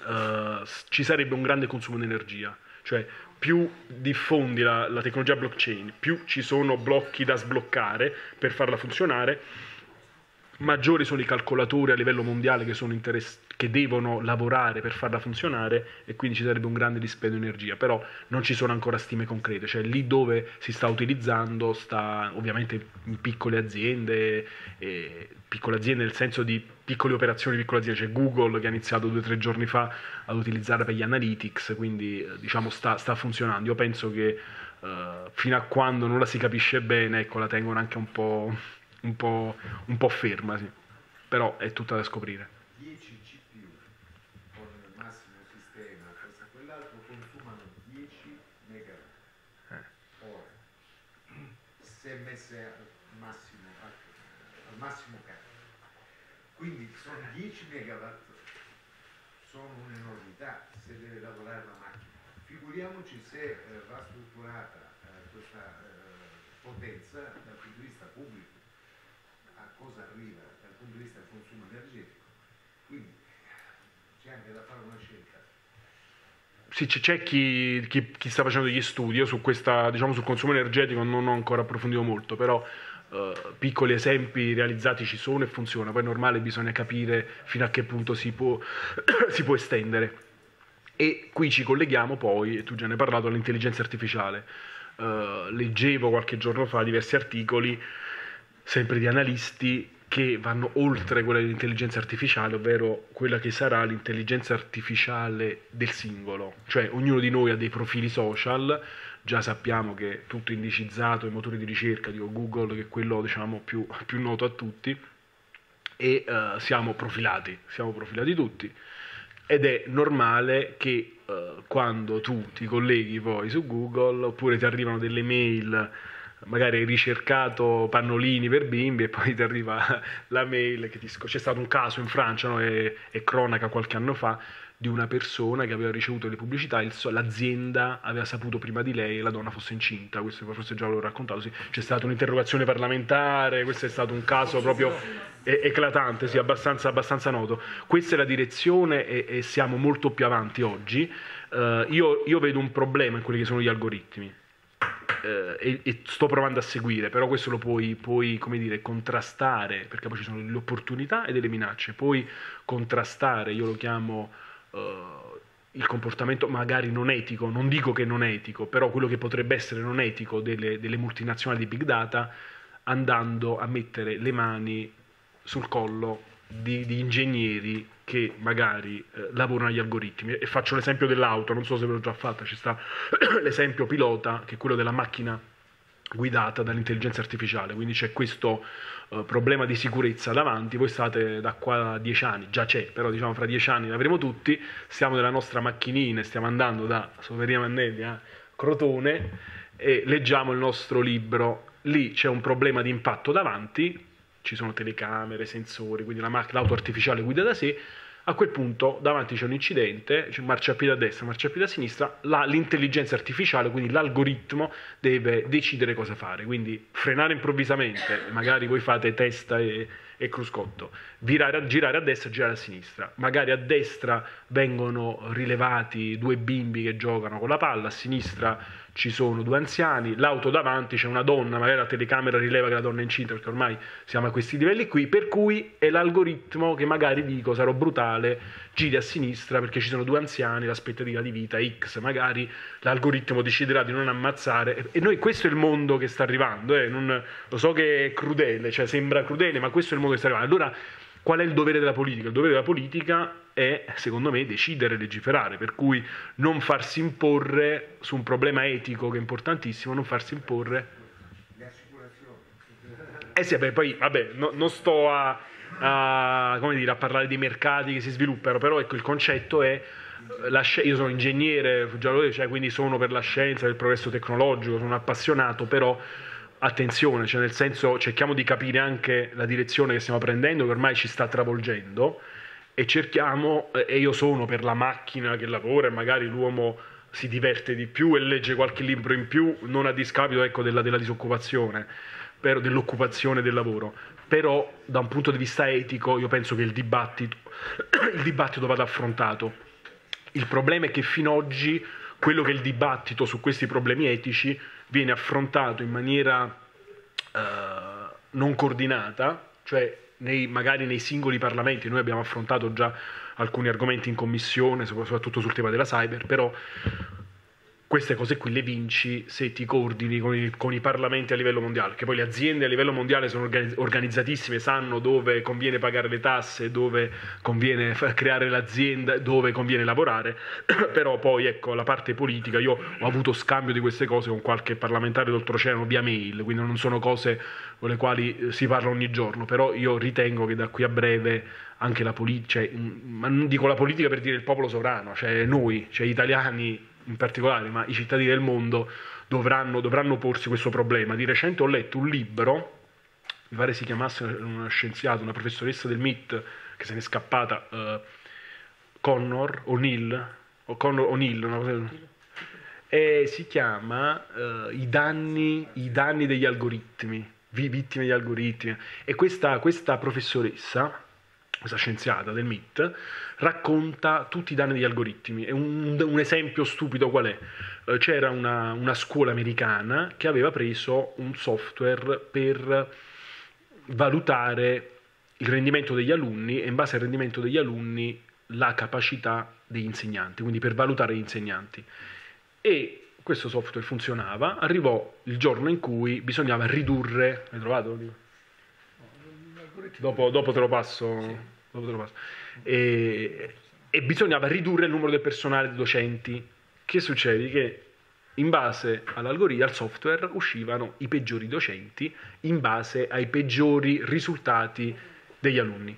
uh, ci sarebbe un grande consumo di energia. Cioè più diffondi la, la tecnologia blockchain, più ci sono blocchi da sbloccare per farla funzionare, maggiori sono i calcolatori a livello mondiale che, interess- che, devono lavorare per farla funzionare e quindi ci sarebbe un grande dispendio di energia, però non ci sono ancora stime concrete, cioè lì dove si sta utilizzando sta ovviamente in piccole aziende, eh, piccole aziende nel senso di piccole operazioni, piccole aziende, c'è Google che ha iniziato due o tre giorni fa ad utilizzare per gli analytics, quindi eh, diciamo sta, sta funzionando, io penso che Uh, fino a quando non la si capisce bene, ecco, la tengono anche un po' un po', un po ferma, sì. però è tutta da scoprire. 10 CPU con il massimo sistema, questo e quell'altro, consumano 10 megawatt eh. ora, se messe al massimo, al massimo carico. Quindi sono 10 megawatt, sono un'enormità se deve lavorare la macchina. Figuriamoci se eh, va strutturata eh, questa eh, potenza dal punto di vista pubblico cosa arriva dal punto di vista del consumo energetico. Quindi c'è anche da fare una scelta. Sì, c'è chi, chi, chi, sta facendo degli studi su questa, diciamo, sul consumo energetico, non ho ancora approfondito molto, però uh, piccoli esempi realizzati ci sono e funziona, poi è normale, bisogna capire fino a che punto si può, si può estendere. E qui ci colleghiamo poi, e tu già ne hai parlato, all'intelligenza artificiale. Uh, leggevo qualche giorno fa diversi articoli sempre di analisti che vanno oltre quella dell'intelligenza artificiale, ovvero quella che sarà l'intelligenza artificiale del singolo. Cioè ognuno di noi ha dei profili social, già sappiamo che è tutto indicizzato, i motori di ricerca, dico Google, che è quello diciamo, più, più noto a tutti, e uh, siamo profilati, siamo profilati tutti. Ed è normale che uh, quando tu ti colleghi poi su Google, oppure ti arrivano delle mail magari hai ricercato pannolini per bimbi e poi ti arriva la mail che ti. C'è stato un caso in Francia, no? è, è, cronaca qualche anno fa, di una persona che aveva ricevuto le pubblicità, il, l'azienda aveva saputo prima di lei che la donna fosse incinta, questo forse già l'ho raccontato, sì. c'è stata un'interrogazione parlamentare, questo è stato un caso proprio eclatante, sì, abbastanza, abbastanza, noto. Questa è la direzione e, e siamo molto più avanti oggi. Uh, io, io vedo un problema in quelli che sono gli algoritmi eh, e, e, sto provando a seguire, però questo lo puoi, puoi come dire, contrastare, perché poi ci sono delle opportunità e delle minacce, puoi contrastare, io lo chiamo eh, il comportamento magari non etico, non dico che non etico, però quello che potrebbe essere non etico delle, delle multinazionali di big data, andando a mettere le mani sul collo di, di ingegneri che magari eh, lavorano agli algoritmi. E faccio l'esempio dell'auto, non so se ve l'ho già fatta, ci sta l'esempio pilota, che è quello della macchina guidata dall'intelligenza artificiale, quindi c'è questo uh, problema di sicurezza davanti, voi state da qua a dieci anni, già c'è, però diciamo fra dieci anni l'avremo tutti, stiamo nella nostra macchinina, stiamo andando da Soveria Mannelli a Crotone e leggiamo il nostro libro, lì c'è un problema di impatto davanti, ci sono telecamere, sensori, quindi la macchina, l'auto artificiale guida da sé, a quel punto davanti c'è un incidente, c'è marciapiede a destra, marciapiede a sinistra, la, l'intelligenza artificiale, quindi l'algoritmo deve decidere cosa fare, quindi frenare improvvisamente, magari voi fate testa e, e cruscotto, virare, girare a destra, girare a sinistra, magari a destra vengono rilevati due bimbi che giocano con la palla, a sinistra ci sono due anziani, l'auto davanti c'è una donna, magari la telecamera rileva che la donna è incinta perché ormai siamo a questi livelli qui, per cui è l'algoritmo che magari dico sarò brutale, giri a sinistra perché ci sono due anziani, l'aspettativa di vita X, magari l'algoritmo deciderà di non ammazzare e noi questo è il mondo che sta arrivando, eh? non, lo so che è crudele, cioè sembra crudele, ma questo è il mondo che sta arrivando. Allora qual è il dovere della politica? Il dovere della politica è, secondo me, decidere e legiferare, per cui non farsi imporre su un problema etico che è importantissimo, non farsi imporre. Le assicurazioni. Eh sì, beh, poi, vabbè, no, non sto a, a, dire, a, parlare dei mercati che si sviluppano, però ecco, il concetto è, sci- io sono ingegnere, già lo detto, cioè, quindi sono per la scienza, per il progresso tecnologico, sono appassionato, però attenzione, cioè nel senso cerchiamo di capire anche la direzione che stiamo prendendo, che ormai ci sta travolgendo e cerchiamo, e io sono per la macchina che lavora e magari l'uomo si diverte di più e legge qualche libro in più, non a discapito ecco, della, della disoccupazione, però, dell'occupazione del lavoro. Però da un punto di vista etico io penso che il dibattito, il dibattito vada affrontato. Il problema è che fino ad oggi quello che è il dibattito su questi problemi etici viene affrontato in maniera eh, non coordinata, cioè nei, magari nei singoli parlamenti, noi abbiamo affrontato già alcuni argomenti in commissione, soprattutto sul tema della cyber, però queste cose qui le vinci se ti coordini con i, con i, parlamenti a livello mondiale, che poi le aziende a livello mondiale sono organizzatissime, sanno dove conviene pagare le tasse, dove conviene creare l'azienda, dove conviene lavorare, però poi ecco la parte politica, io ho avuto scambio di queste cose con qualche parlamentare d'oltreoceano via mail, quindi non sono cose con le quali eh, si parla ogni giorno, però io ritengo che da qui a breve anche la politica, cioè, ma non dico la politica per dire il popolo sovrano, cioè noi, cioè gli italiani in particolare, ma i cittadini del mondo dovranno, dovranno porsi questo problema. Di recente ho letto un libro, mi pare si chiamasse una scienziata, una professoressa del MIT che se n'è scappata, uh, Connor O'Neill, o Connor O'Neill, una cosa e si chiama uh, I, danni, I, danni, degli algoritmi, vittime degli algoritmi. E questa, questa professoressa questa scienziata del MIT, racconta tutti i danni degli algoritmi. E un, un esempio stupido qual è? Eh, c'era una, una, scuola americana che aveva preso un software per valutare il rendimento degli alunni e in base al rendimento degli alunni la capacità degli insegnanti, quindi per valutare gli insegnanti. E questo software funzionava, arrivò il giorno in cui bisognava ridurre... Hai trovato? Dopo, dopo, te lo passo. Sì. Dopo te lo passo. E, e, bisognava ridurre il numero del personale di docenti. Che succede? Che in base all'algoritmo, al software, uscivano i peggiori docenti in base ai peggiori risultati degli alunni.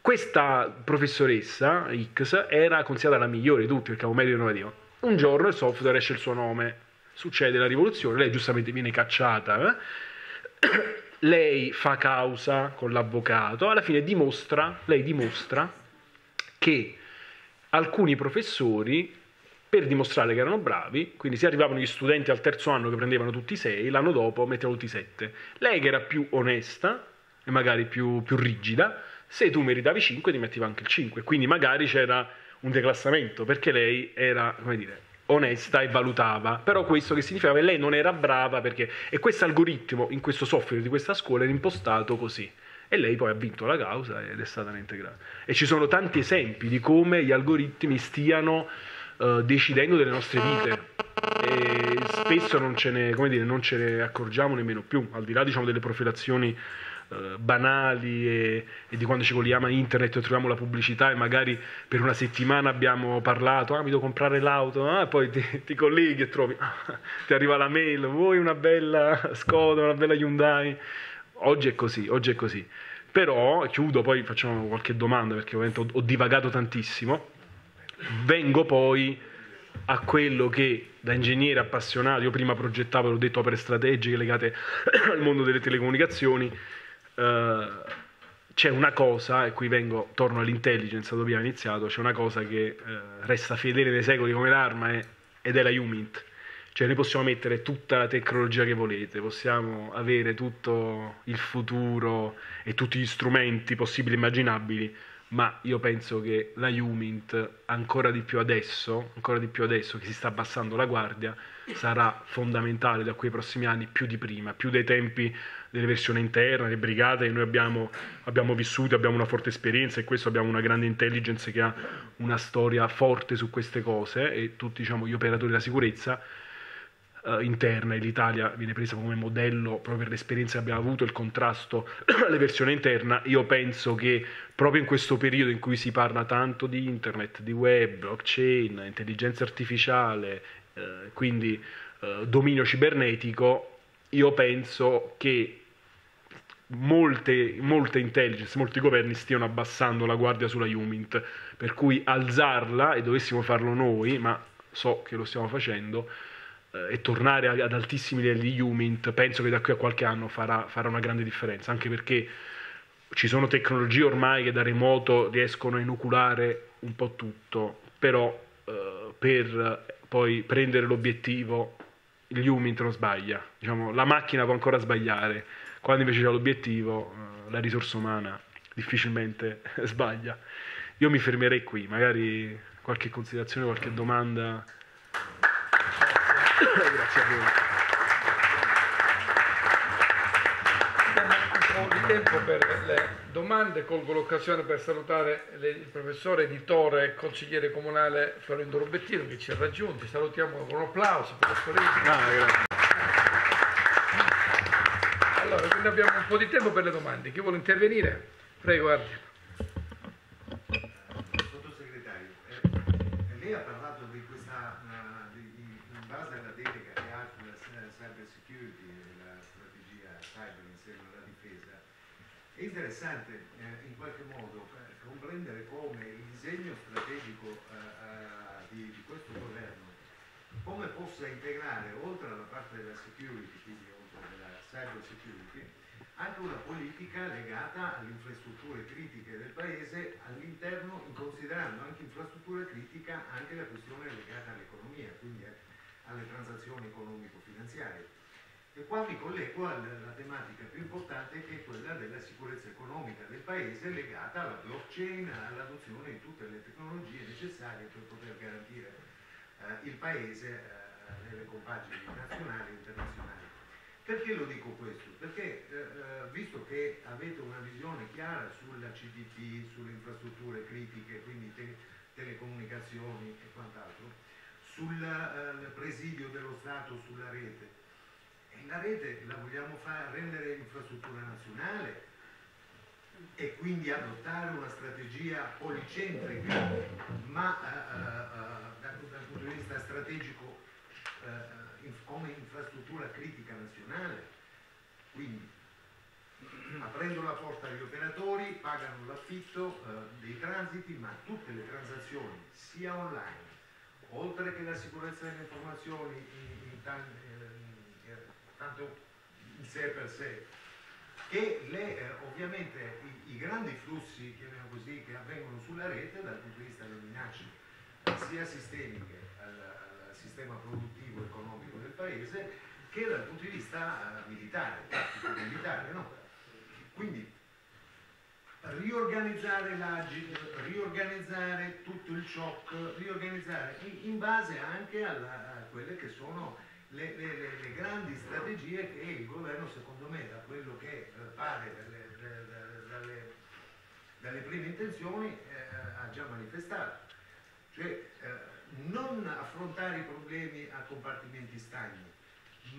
Questa professoressa X era considerata la migliore di tutti perché aveva un metodo innovativo. Un giorno il software esce il suo nome, succede la rivoluzione, lei giustamente viene cacciata. Eh? Lei fa causa con l'avvocato, alla fine dimostra, lei dimostra che alcuni professori, per dimostrare che erano bravi, quindi se arrivavano gli studenti al terzo anno che prendevano tutti i sei, l'anno dopo mettevano tutti i sette. Lei che era più onesta e magari più, più rigida, se tu meritavi 5 ti metteva anche il 5, quindi magari c'era un declassamento, perché lei era, come dire, onesta e valutava, però questo che significava? Che lei non era brava perché e questo algoritmo in questo software di questa scuola era impostato così. E lei poi ha vinto la causa ed è stata reintegrata. E ci sono tanti esempi di come gli algoritmi stiano uh, decidendo delle nostre vite. E spesso non ce, ne, dire, non ce ne accorgiamo nemmeno più, al di là diciamo, delle profilazioni eh, banali e, e, di quando ci colleghiamo a internet e troviamo la pubblicità e magari per una settimana abbiamo parlato, ah mi devo comprare l'auto, ah, poi ti, ti colleghi e trovi, ti arriva la mail, vuoi una bella Skoda, una bella Hyundai? Oggi è così, oggi è così. Però, chiudo, poi facciamo qualche domanda perché ovviamente ho, ho divagato tantissimo, vengo poi a quello che da ingegnere appassionato, io prima progettavo, l'ho detto, opere strategiche legate al mondo delle telecomunicazioni, eh, c'è una cosa, e qui vengo, torno all'intelligence dove abbiamo iniziato, c'è una cosa che uh, resta fedele nei secoli come l'arma è, ed è la UMINT. Cioè noi possiamo mettere tutta la tecnologia che volete, possiamo avere tutto il futuro e tutti gli strumenti possibili e immaginabili, ma io penso che la UMINT ancora di più adesso, ancora di più adesso che si sta abbassando la guardia, sarà fondamentale da quei prossimi anni più di prima, più dei tempi delle versioni interne, le brigate che noi abbiamo, abbiamo vissuto, abbiamo una forte esperienza e questo abbiamo una grande intelligence che ha una storia forte su queste cose e tutti diciamo, gli operatori della sicurezza uh, interna e l'Italia viene presa come modello proprio per l'esperienza che abbiamo avuto, il contrasto alle versioni interne, io penso che proprio in questo periodo in cui si parla tanto di internet, di web, blockchain, intelligenza artificiale, uh, quindi uh, dominio cibernetico, io penso che molte, molte intelligence, molti governi stiano abbassando la guardia sulla Humint, per cui alzarla, e dovessimo farlo noi, ma so che lo stiamo facendo, eh, e tornare ad altissimi livelli di Humint, penso che da qui a qualche anno farà, farà una grande differenza, anche perché ci sono tecnologie ormai che da remoto riescono a inoculare un po' tutto, però eh, per poi prendere l'obiettivo il Humint sbaglia, diciamo, la macchina può ancora sbagliare, quando invece c'è l'obiettivo eh, la risorsa umana difficilmente sbaglia. Io mi fermerei qui, magari qualche considerazione, qualche domanda. Grazie a voi. un po' di tempo per le domande, colgo l'occasione per salutare il professore editore e consigliere comunale Florindo Rubettino che ci ha raggiunti, salutiamo con un applauso professore. Ah, grazie. Allora, quindi abbiamo un po' di tempo per le domande, chi vuole intervenire? Prego, guardi. È interessante eh, in qualche modo eh, comprendere come il disegno strategico eh, eh, di, di, questo governo come possa integrare oltre alla parte della security, quindi oltre alla cyber security, anche una politica legata alle infrastrutture critiche del paese all'interno, considerando anche infrastruttura critica anche la questione legata all'economia, quindi alle transazioni economico-finanziarie e qua mi collego alla tematica più importante che è quella della sicurezza economica del paese legata alla blockchain, all'adozione di tutte le tecnologie necessarie per poter garantire eh, il paese eh, nelle compagini nazionali e internazionali. Perché lo dico questo? Perché eh, eh visto che avete una visione chiara sulla CDP, sulle infrastrutture critiche, quindi te telecomunicazioni e quant'altro, sul eh, presidio dello Stato sulla rete, la rete la vogliamo rendere infrastruttura nazionale e quindi adottare una strategia policentrica, ma uh, uh, dal, dal, punto di vista strategico come infrastruttura critica nazionale. Quindi aprendo la porta agli operatori, pagano l'affitto dei transiti, ma tutte le transazioni, sia online, oltre che la sicurezza delle informazioni in, in, tanto in sé per sé, che le, eh, ovviamente i, i, grandi flussi, così, che avvengono sulla rete dal punto di vista delle minacce sia sistemiche al sistema produttivo economico del paese che dal punto di vista uh, militare, militare. No? Quindi riorganizzare l'agile, riorganizzare tutto il shock, riorganizzare in, base anche alla, a quelle che sono le, le, le, grandi strategie che il governo, secondo me, da quello che eh, pare dalle, dalle, dalle prime intenzioni, eh, ha già manifestato. Cioè eh, non affrontare i problemi a compartimenti stagni,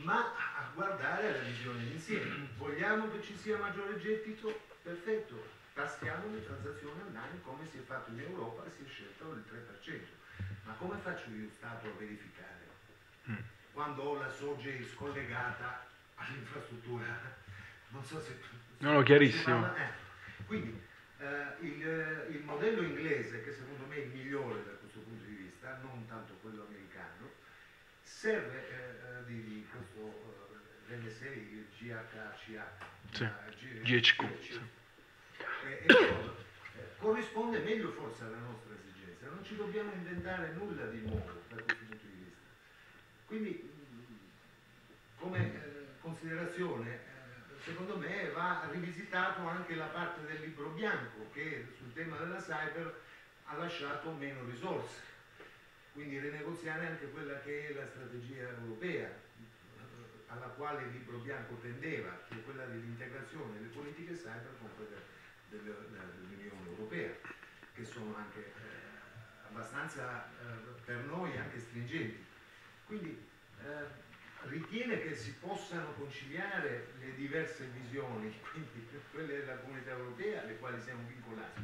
ma a guardare la visione d'insieme. Vogliamo che ci sia maggiore gettito? Perfetto, tastiamo le transazioni online come si è fatto in Europa, si è scelto il 3%. Ma come faccio io Stato a verificare? Mm quando ho la SOGE scollegata all'infrastruttura. Non so se... No, no, chiarissimo. Eh. Quindi eh, il, il, modello inglese, che secondo me è il migliore da questo punto di vista, non tanto quello americano, serve eh, di, di, questo eh, l'NSA, il GHCA, sì. GHQ. Sì. Eh, eh, corrisponde meglio forse alla nostra esigenza. Non ci dobbiamo inventare nulla di nuovo da questo punto di vista. Quindi come eh, considerazione, eh, secondo me va rivisitato anche la parte del libro bianco che sul tema della cyber ha lasciato meno risorse, quindi rinegoziare anche quella che è la strategia europea eh, alla quale il libro bianco tendeva, che è quella dell'integrazione delle politiche cyber con quelle dell'Unione Europea, che sono anche eh, abbastanza eh, per noi anche stringenti. Quindi eh, ritiene che si possano conciliare le diverse visioni, quindi quelle della comunità europea alle quali siamo vincolati,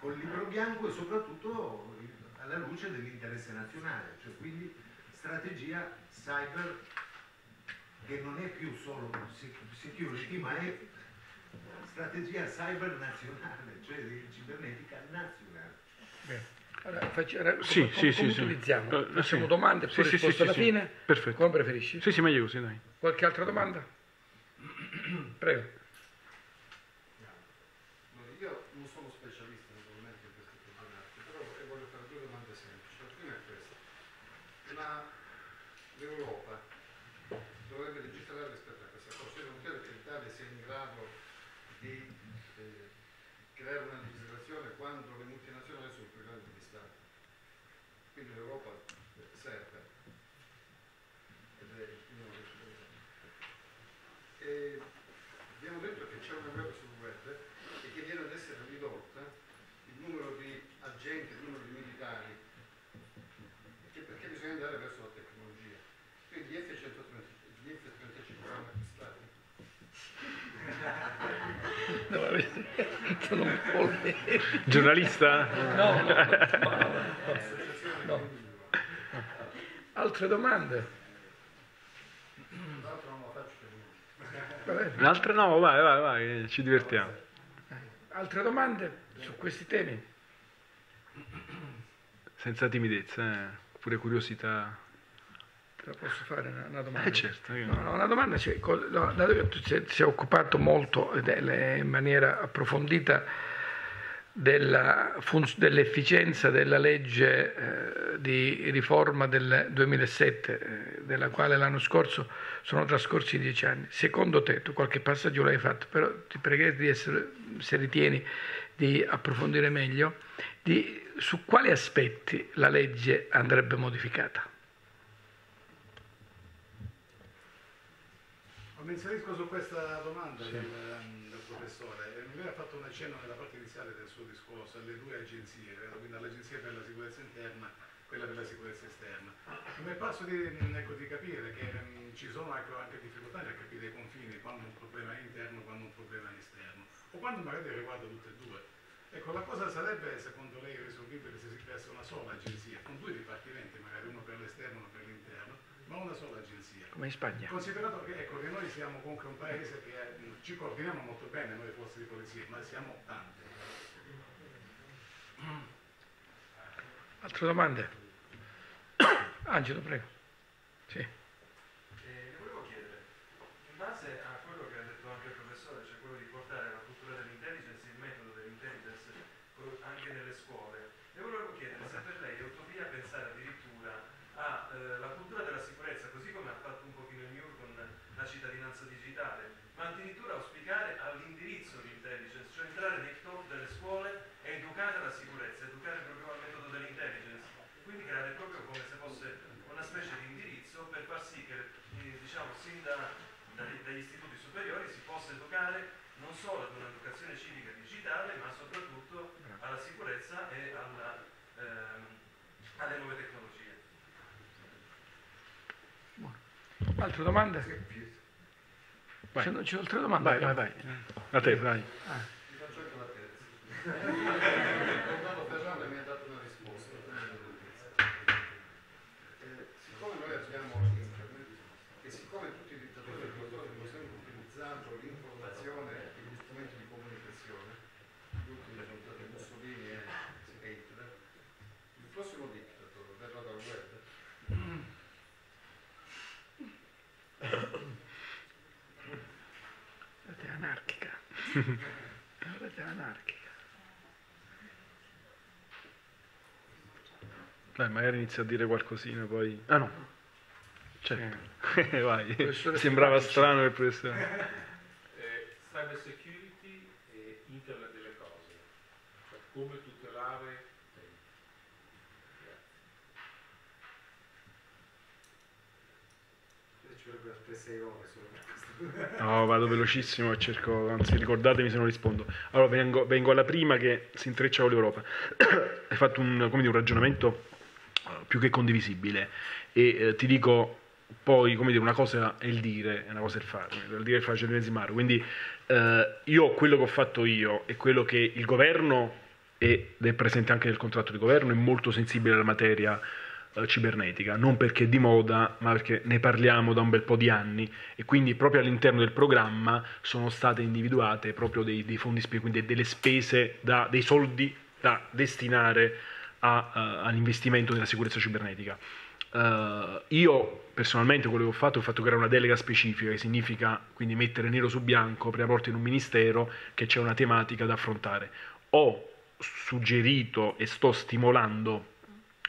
con il libro bianco e soprattutto alla luce dell'interesse nazionale, cioè quindi strategia cyber che non è più solo security ma è strategia cyber nazionale, cioè di cibernetica nazionale. Beh. Allora, faccio, come, sì, come, sì, come sì, utilizziamo? Sì. Facciamo sì. domande, poi sì, risposta alla fine? Perfetto. Come preferisci? Sì, sì, meglio così, dai. Qualche altra domanda? Prego. There we. Giornalista? No, no, no, no. Altre domande? Un'altra? No, vai, vai, vai, ci divertiamo. Altre domande su questi temi? Senza timidezza, eh. pure curiosità. La posso fare una, una domanda? Eh certo. io- No, no, una domanda, cioè, no, dato che tu ti sei occupato molto ed è le- in maniera approfondita della dell'efficienza della legge eh, di riforma del 2007, eh, della quale l'anno scorso sono trascorsi dieci anni. Secondo te, tu qualche passaggio l'hai fatto, però ti pregherei di essere, se ritieni di approfondire meglio, di su quali aspetti la legge andrebbe modificata. Mi inserisco su questa domanda del, ehm, del professore. Eh, Mi aveva fatto un accenno nella parte iniziale del suo discorso alle due agenzie, eh, quindi all'agenzia per la sicurezza interna e quella per la sicurezza esterna. Mi è parso di, mm, ecco, di capire che mm, ci sono anche, anche difficoltà nel capire i confini, quando un problema è interno, quando un problema è esterno, o quando magari riguarda tutte e due. Ecco, la cosa sarebbe, secondo lei, risolvibile se si creasse una sola agenzia, con due dipartimenti, magari uno per l'esterno e uno per l'interno, ma una sola agenzia. Come in Spagna. Considerato che, ecco, che noi siamo comunque un paese che ci coordiniamo molto bene noi forze di polizia, ma siamo tante. Altre domande? Angelo, prego. Sì. Eh, le volevo chiedere, in base a quello che ha detto anche il professore, cioè quello di portare la cultura dell'intelligence, il metodo dell'intelligence pro- anche nelle scuole, le volevo chiedere se per lei è utopia pensare addirittura alla cultura della sicurezza, così come ha fatto un pochino il MIUR con la cittadinanza digitale, ma addirittura auspicare all'indirizzo di intelligence, cioè entrare nei top delle scuole e educare alla sicurezza, educare proprio al metodo dell'intelligence, quindi creare proprio come se fosse una specie di indirizzo per far sì che eh, diciamo, sin da- dagli, dagli istituti superiori si possa educare non solo ad un'educazione civica digitale, ma soprattutto alla sicurezza e alla, ehm, alle nuove tecnologie. Altre domande? Vai. C'è, c'è altre domande? Vai, vai, vai. A te, vai. Vi faccio anche la terza. Comandante Ferrara mi ha dato una risposta. Eh, siccome noi abbiamo internet e siccome tutti i dittatori del mondo hanno sempre utilizzato l'informazione e gli strumenti di comunicazione, gli ultimi sono stati Mussolini e e Hitler, il prossimo dittatore verrà dal web. La rete La rete anarchica. Dai, magari inizia a dire qualcosina, poi... Ah no. Certo. vai. Professore Sembrava strano il professore. eh, cyber security e internet delle cose, cioè come tutelare Ci vorrebbero altre sei ore solo. No, vado velocissimo e cerco, anzi ricordatemi se non rispondo. Allora vengo, vengo alla prima che si intreccia con l'Europa. Hai fatto un, dire, un ragionamento eh, più che condivisibile e eh, ti dico poi, come dire, una cosa è il dire e una cosa è il fare, il dire e il fare c'è mare. Quindi eh, io quello che ho fatto io e quello che il governo ed è presente anche nel contratto di governo è molto sensibile alla materia cibernetica, non perché è di moda, ma perché ne parliamo da un bel po' di anni e quindi proprio all'interno del programma sono state individuate proprio dei, dei fondi quindi delle spese, da, dei soldi da destinare a, eh, all'investimento nella sicurezza cibernetica. Eh, io personalmente quello che ho fatto è fatto creare una delega specifica, che significa quindi mettere nero su bianco, aprire la porta in un ministero che c'è una tematica da affrontare. Ho suggerito e sto stimolando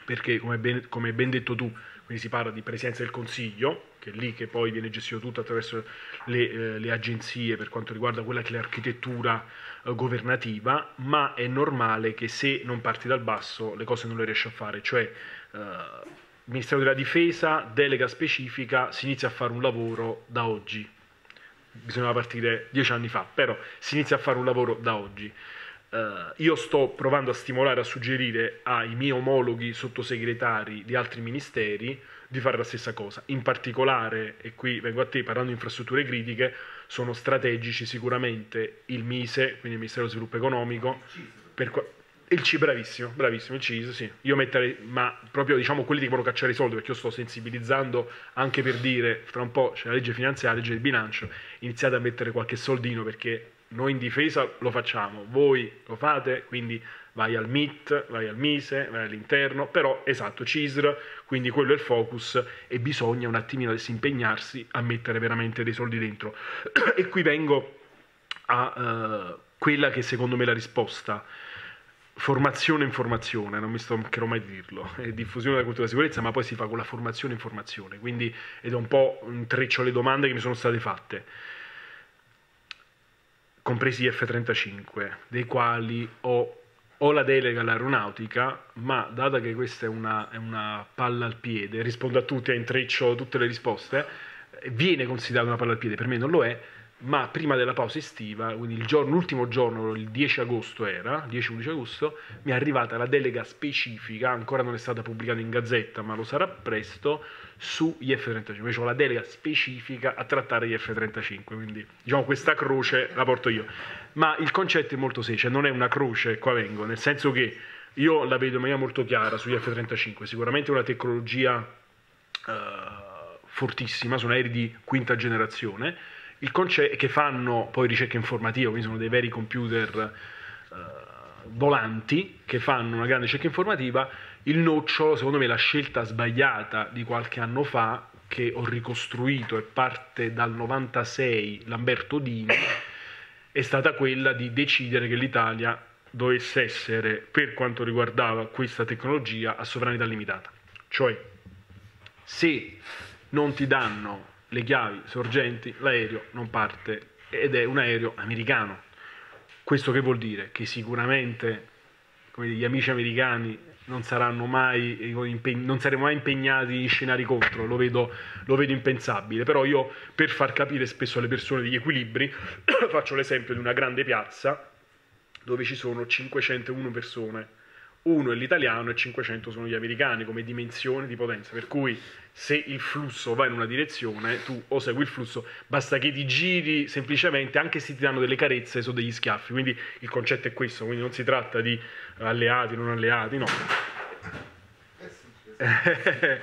perché come ben, come ben detto tu, quindi si parla di presidenza del Consiglio, che è lì che poi viene gestito tutto attraverso le, eh, le agenzie per quanto riguarda quella che è l'architettura eh, governativa, ma è normale che se non parti dal basso le cose non le riesci a fare, cioè eh, Ministero della Difesa, delega specifica, si inizia a fare un lavoro da oggi, bisognava partire dieci anni fa, però si inizia a fare un lavoro da oggi. Uh, io sto provando a stimolare, a suggerire ai miei omologhi sottosegretari di altri ministeri di fare la stessa cosa. In particolare, e qui vengo a te parlando di infrastrutture critiche, sono strategici sicuramente il MISE, quindi il Ministero dello Sviluppo Economico, per qua- il C, bravissimo, bravissimo, il CIS, sì. Io metterei, ma proprio diciamo quelli che devono cacciare i soldi, perché io sto sensibilizzando anche per dire, fra un po' c'è la legge finanziaria, la legge del bilancio, iniziate a mettere qualche soldino perché noi in difesa lo facciamo, voi lo fate, quindi vai al MIT, vai al MISE, vai all'interno, però esatto, CISR, quindi quello è il focus e bisogna un attimino impegnarsi a mettere veramente dei soldi dentro. e qui vengo a uh, quella che secondo me è la risposta. Formazione e informazione, non mi stancherò mai di dirlo, è diffusione della cultura della sicurezza, ma poi si fa con la formazione e informazione, quindi ed è un po' un treccio alle domande che mi sono state fatte compresi gli F-35, dei quali ho, ho, la delega all'aeronautica, ma data che questa è una, è una, palla al piede, rispondo a tutti, a intreccio tutte le risposte, viene considerata una palla al piede, per me non lo è, ma prima della pausa estiva, quindi giorno, l'ultimo giorno, il 10 agosto era, 10-11 agosto, mi è arrivata la delega specifica, ancora non è stata pubblicata in gazzetta, ma lo sarà presto, sugli F-35, cioè ho la delega specifica a trattare gli F-35, quindi diciamo questa croce la porto io. Ma il concetto è molto semplice, non è una croce, qua vengo, nel senso che io la vedo in maniera molto chiara sugli F-35, sicuramente è una tecnologia uh, fortissima, sono aerei di quinta generazione, il concetto che fanno poi ricerca informativa, quindi sono dei veri computer uh, volanti che fanno una grande ricerca informativa il nocciolo, secondo me, la scelta sbagliata di qualche anno fa, che ho ricostruito e parte dal 96 Lamberto Dini, è stata quella di decidere che l'Italia dovesse essere, per quanto riguardava questa tecnologia, a sovranità limitata. Cioè, se non ti danno le chiavi sorgenti, l'aereo non parte ed è un aereo americano. Questo che vuol dire? Che sicuramente come gli amici americani non mai, non saremo mai impegnati in scenari contro, lo vedo, lo vedo impensabile, però io per far capire spesso alle persone degli equilibri faccio l'esempio di una grande piazza dove ci sono 501 persone, uno è l'italiano e 500 sono gli americani come dimensione di potenza, per cui se il flusso va in una direzione, tu o segui il flusso, basta che ti giri semplicemente, anche se ti danno delle carezze, sono degli schiaffi. Quindi il concetto è questo, quindi non si tratta di alleati, non alleati, no.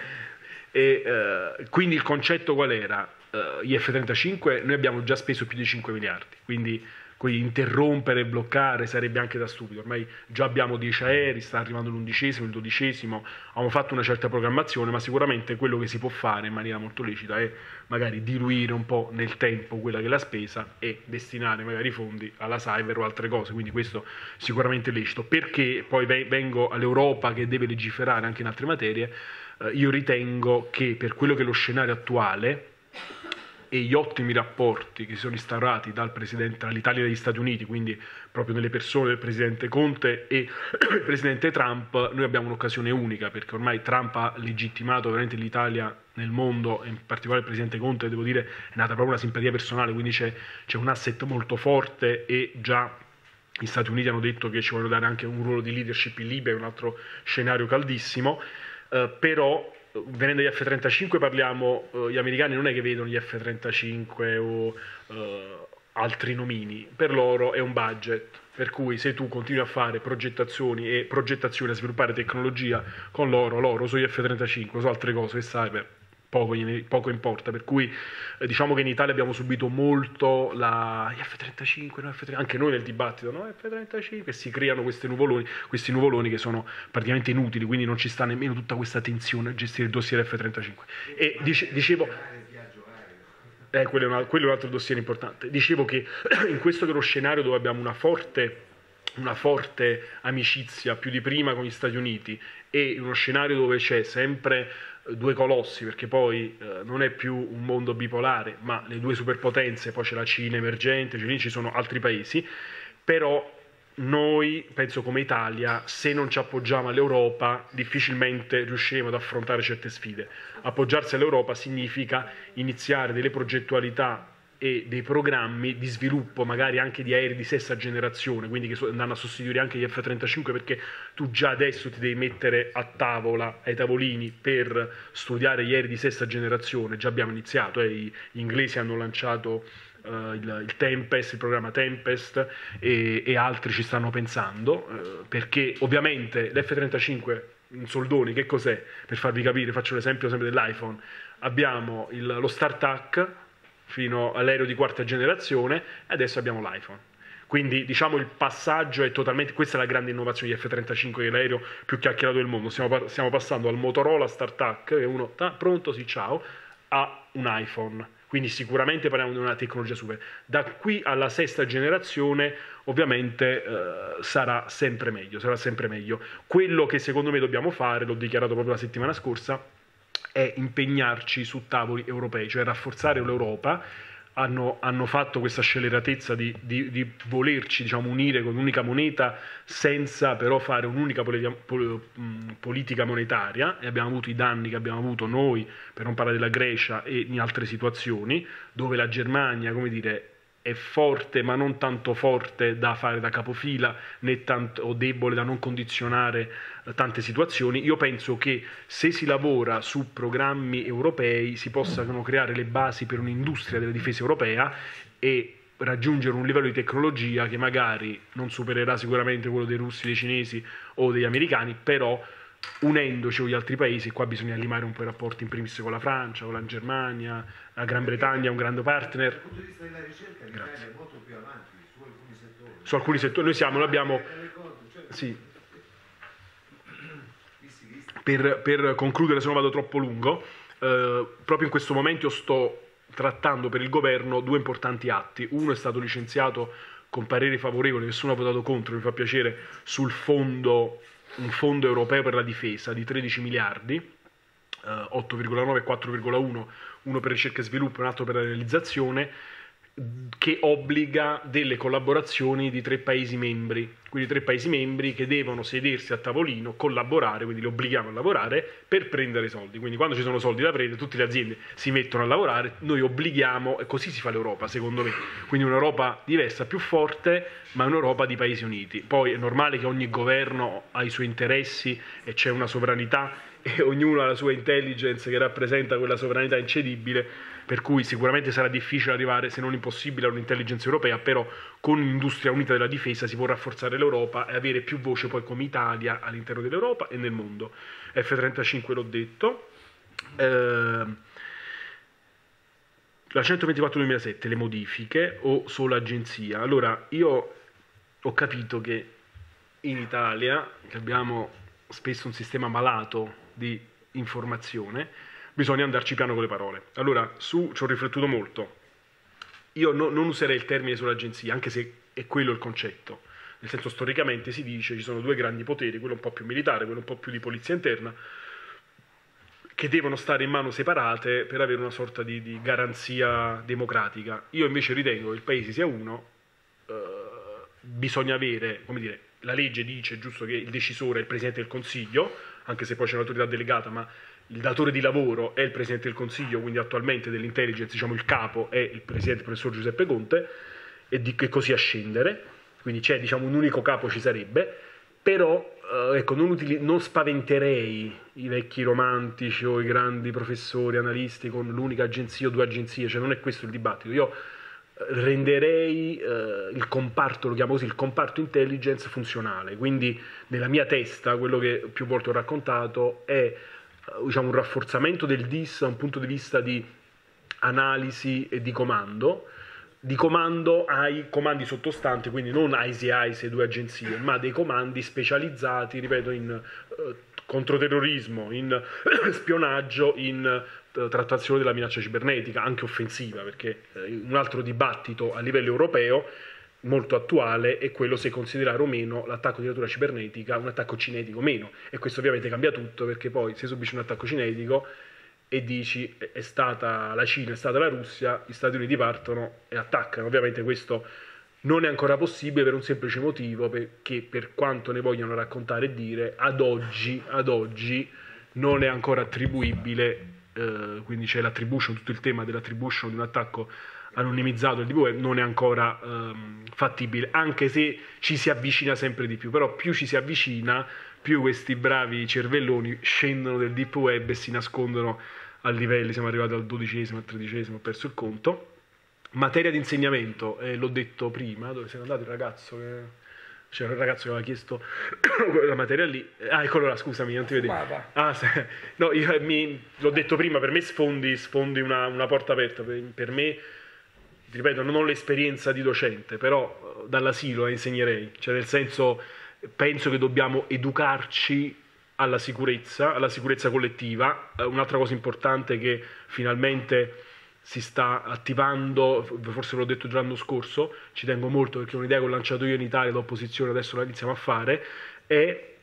e, uh, quindi il concetto qual era? Uh, gli F-35 noi abbiamo già speso più di 5 miliardi, quindi quindi interrompere e bloccare sarebbe anche da stupido. Ormai già abbiamo 10 aerei, sta arrivando l'undicesimo, il dodicesimo, abbiamo fatto una certa programmazione, ma sicuramente quello che si può fare in maniera molto lecita è magari diluire un po' nel tempo quella che è la spesa e destinare magari i fondi alla cyber o altre cose, quindi questo sicuramente è lecito. Perché poi vengo all'Europa che deve legiferare anche in altre materie, eh, io ritengo che per quello che è lo scenario attuale, e gli ottimi rapporti che si sono instaurati tra l'Italia e gli Stati Uniti, quindi proprio nelle persone del presidente Conte e il presidente Trump, noi abbiamo un'occasione unica perché ormai Trump ha legittimato veramente l'Italia nel mondo, in particolare il presidente Conte, devo dire, è nata proprio una simpatia personale, quindi c'è, c'è un asset molto forte e già gli Stati Uniti hanno detto che ci vogliono dare anche un ruolo di leadership in Libia, è un altro scenario caldissimo, eh, però venendo agli F-35 parliamo, uh, gli americani non è che vedono gli F-35 o uh, altri nomini, per loro è un budget, per cui se tu continui a fare progettazioni e progettazioni, a sviluppare tecnologia con loro, loro sugli F-35, su altre cose, cyber, poco, poco importa, per cui eh, diciamo che in Italia abbiamo subito molto la F-35, no, F-35, anche noi nel dibattito, no, F-35, si creano questi nuvoloni, questi nuvoloni che sono praticamente inutili, quindi non ci sta nemmeno tutta questa tensione a gestire il dossier F-35. E dice, dicevo... Eh, quello, è una, quello è un altro dossier importante. Dicevo che in questo che è lo scenario dove abbiamo una forte una forte amicizia più di prima con gli Stati Uniti e uno scenario dove c'è sempre due colossi, perché poi eh, non è più un mondo bipolare, ma le due superpotenze, poi c'è la Cina emergente, cioè lì ci sono altri paesi, però noi, penso come Italia, se non ci appoggiamo all'Europa, difficilmente riusciremo ad affrontare certe sfide. Appoggiarsi all'Europa significa iniziare delle progettualità e dei programmi di sviluppo magari anche di aerei di sesta generazione, quindi che andranno a sostituire anche gli F-35 perché tu già adesso ti devi mettere a tavola, ai tavolini per studiare gli aerei di sesta generazione, già abbiamo iniziato, eh, gli inglesi hanno lanciato uh, il, il, Tempest, il programma Tempest e, e altri ci stanno pensando, uh, perché ovviamente l'F-35 in soldoni che cos'è? Per farvi capire, faccio l'esempio sempre dell'iPhone, abbiamo il, lo StarTAC fino all'aereo di quarta generazione e adesso abbiamo l'iPhone. Quindi diciamo il passaggio è totalmente, questa è la grande innovazione di F-35 che è l'aereo più chiacchierato del mondo, stiamo, stiamo passando al Motorola StarTAC, che è uno, ta, pronto, sì, ciao, a un iPhone. Quindi sicuramente parliamo di una tecnologia super. Da qui alla sesta generazione ovviamente eh, sarà sempre meglio, sarà sempre meglio. Quello che secondo me dobbiamo fare, l'ho dichiarato proprio la settimana scorsa, è impegnarci su tavoli europei, cioè rafforzare l'Europa. Hanno, hanno fatto questa scelleratezza di, di, di volerci diciamo, unire con un'unica moneta senza però fare un'unica politica, politica monetaria e abbiamo avuto i danni che abbiamo avuto noi, per non parlare della Grecia e in altre situazioni, dove la Germania, come dire, è forte ma non tanto forte da fare da capofila né tanto debole da non condizionare eh, tante situazioni, io penso che se si lavora su programmi europei si possano creare le basi per un'industria della difesa europea e raggiungere un livello di tecnologia che magari non supererà sicuramente quello dei russi, dei cinesi o degli americani, però unendoci con gli altri paesi, qua bisogna limare un po' i rapporti in primis con la Francia, con la Germania, la Gran Bretagna è un grande partner. Dal punto di vista della ricerca l'Italia è molto più avanti su alcuni settori. Su alcuni settori, noi siamo, noi abbiamo... Sì. Per, per, concludere, se non vado troppo lungo, eh, proprio in questo momento io sto trattando per il governo due importanti atti. Uno è stato licenziato con pareri favorevoli, nessuno ha votato contro, mi fa piacere, sul fondo un fondo europeo per la difesa di 13 miliardi, eh, 8,9 e 4,1, uno per ricerca e sviluppo e un altro per la realizzazione, che obbliga delle collaborazioni di tre Paesi membri, quindi tre Paesi membri che devono sedersi a tavolino, collaborare, quindi li obblighiamo a lavorare per prendere soldi. Quindi quando ci sono soldi da prendere, tutte le aziende si mettono a lavorare, noi obblighiamo, e così si fa l'Europa, secondo me. Quindi un'Europa diversa, più forte, ma un'Europa di Paesi Uniti. Poi è normale che ogni governo ha i suoi interessi e c'è una sovranità e ognuno ha la sua intelligence che rappresenta quella sovranità incedibile per cui sicuramente sarà difficile arrivare, se non impossibile, a un'intelligenza europea, però con un'industria unita della difesa si può rafforzare l'Europa e avere più voce poi come Italia all'interno dell'Europa e nel mondo. F-35 l'ho detto. Eh, la 124-2007, le modifiche o solo agenzia? Allora, io ho capito che in Italia, che abbiamo spesso un sistema malato di informazione, bisogna andarci piano con le parole. Allora, su ci ho riflettuto molto. Io no, non userei il termine sull'agenzia, anche se è quello il concetto. Nel senso, storicamente si dice ci sono due grandi poteri, quello un po' più militare, quello un po' più di polizia interna, che devono stare in mano separate per avere una sorta di, di garanzia democratica. Io invece ritengo che il paese sia uno, eh, bisogna avere, come dire, la legge dice giusto che il decisore è il Presidente del Consiglio, anche se poi c'è un'autorità delegata, ma il datore di lavoro è il Presidente del Consiglio, quindi attualmente dell'intelligence diciamo, il capo è il Presidente professor Giuseppe Conte, e di che così a scendere, quindi c'è diciamo, un unico capo ci sarebbe, però eh, ecco, non, utili- non, spaventerei i vecchi romantici o i grandi professori, analisti con l'unica agenzia o due agenzie, cioè non è questo il dibattito. Io renderei eh, il comparto, lo chiamo così, il comparto intelligence funzionale, quindi nella mia testa quello che più volte ho raccontato è diciamo, un rafforzamento del DIS da un punto di vista di analisi e di comando, di comando ai comandi sottostanti, quindi non ISI e ISE, due agenzie, ma dei comandi specializzati, ripeto, in eh, controterrorismo, in spionaggio, in eh, trattazione della minaccia cibernetica, anche offensiva, perché eh, un altro dibattito a livello europeo molto attuale è quello se considerare o meno l'attacco di natura cibernetica un attacco cinetico o meno. E questo ovviamente cambia tutto perché poi se subisci un attacco cinetico e dici è stata la Cina, è stata la Russia, gli Stati Uniti partono e attaccano, ovviamente questo non è ancora possibile per un semplice motivo perché per quanto ne vogliono raccontare e dire ad oggi, ad oggi non è ancora attribuibile, eh, quindi c'è l'attribution, tutto il tema dell'attribution di un attacco anonimizzato il deep web non è ancora ehm, fattibile, anche se ci si avvicina sempre di più, però più ci si avvicina, più questi bravi cervelloni scendono del deep web e si nascondono a livelli, siamo arrivati al dodicesimo, al tredicesimo, ho perso il conto. Materia di insegnamento, eh, l'ho detto prima, dove sei andato il ragazzo che... C'era un ragazzo che aveva chiesto quella materia lì. Ah, eccolo là, scusami, non ti vedevo. Ah, se- no, io eh, mi- l'ho detto prima, per me sfondi, sfondi una, una porta aperta. Per, per me, ti ripeto, non ho l'esperienza di docente, però eh, dall'asilo la insegnerei. Cioè, nel senso, penso che dobbiamo educarci alla sicurezza, alla sicurezza collettiva. Eh, un'altra cosa importante che finalmente si sta attivando, forse l'ho detto già l'anno scorso, ci tengo molto perché è un'idea che ho lanciato io in Italia da opposizione, adesso la iniziamo a fare, è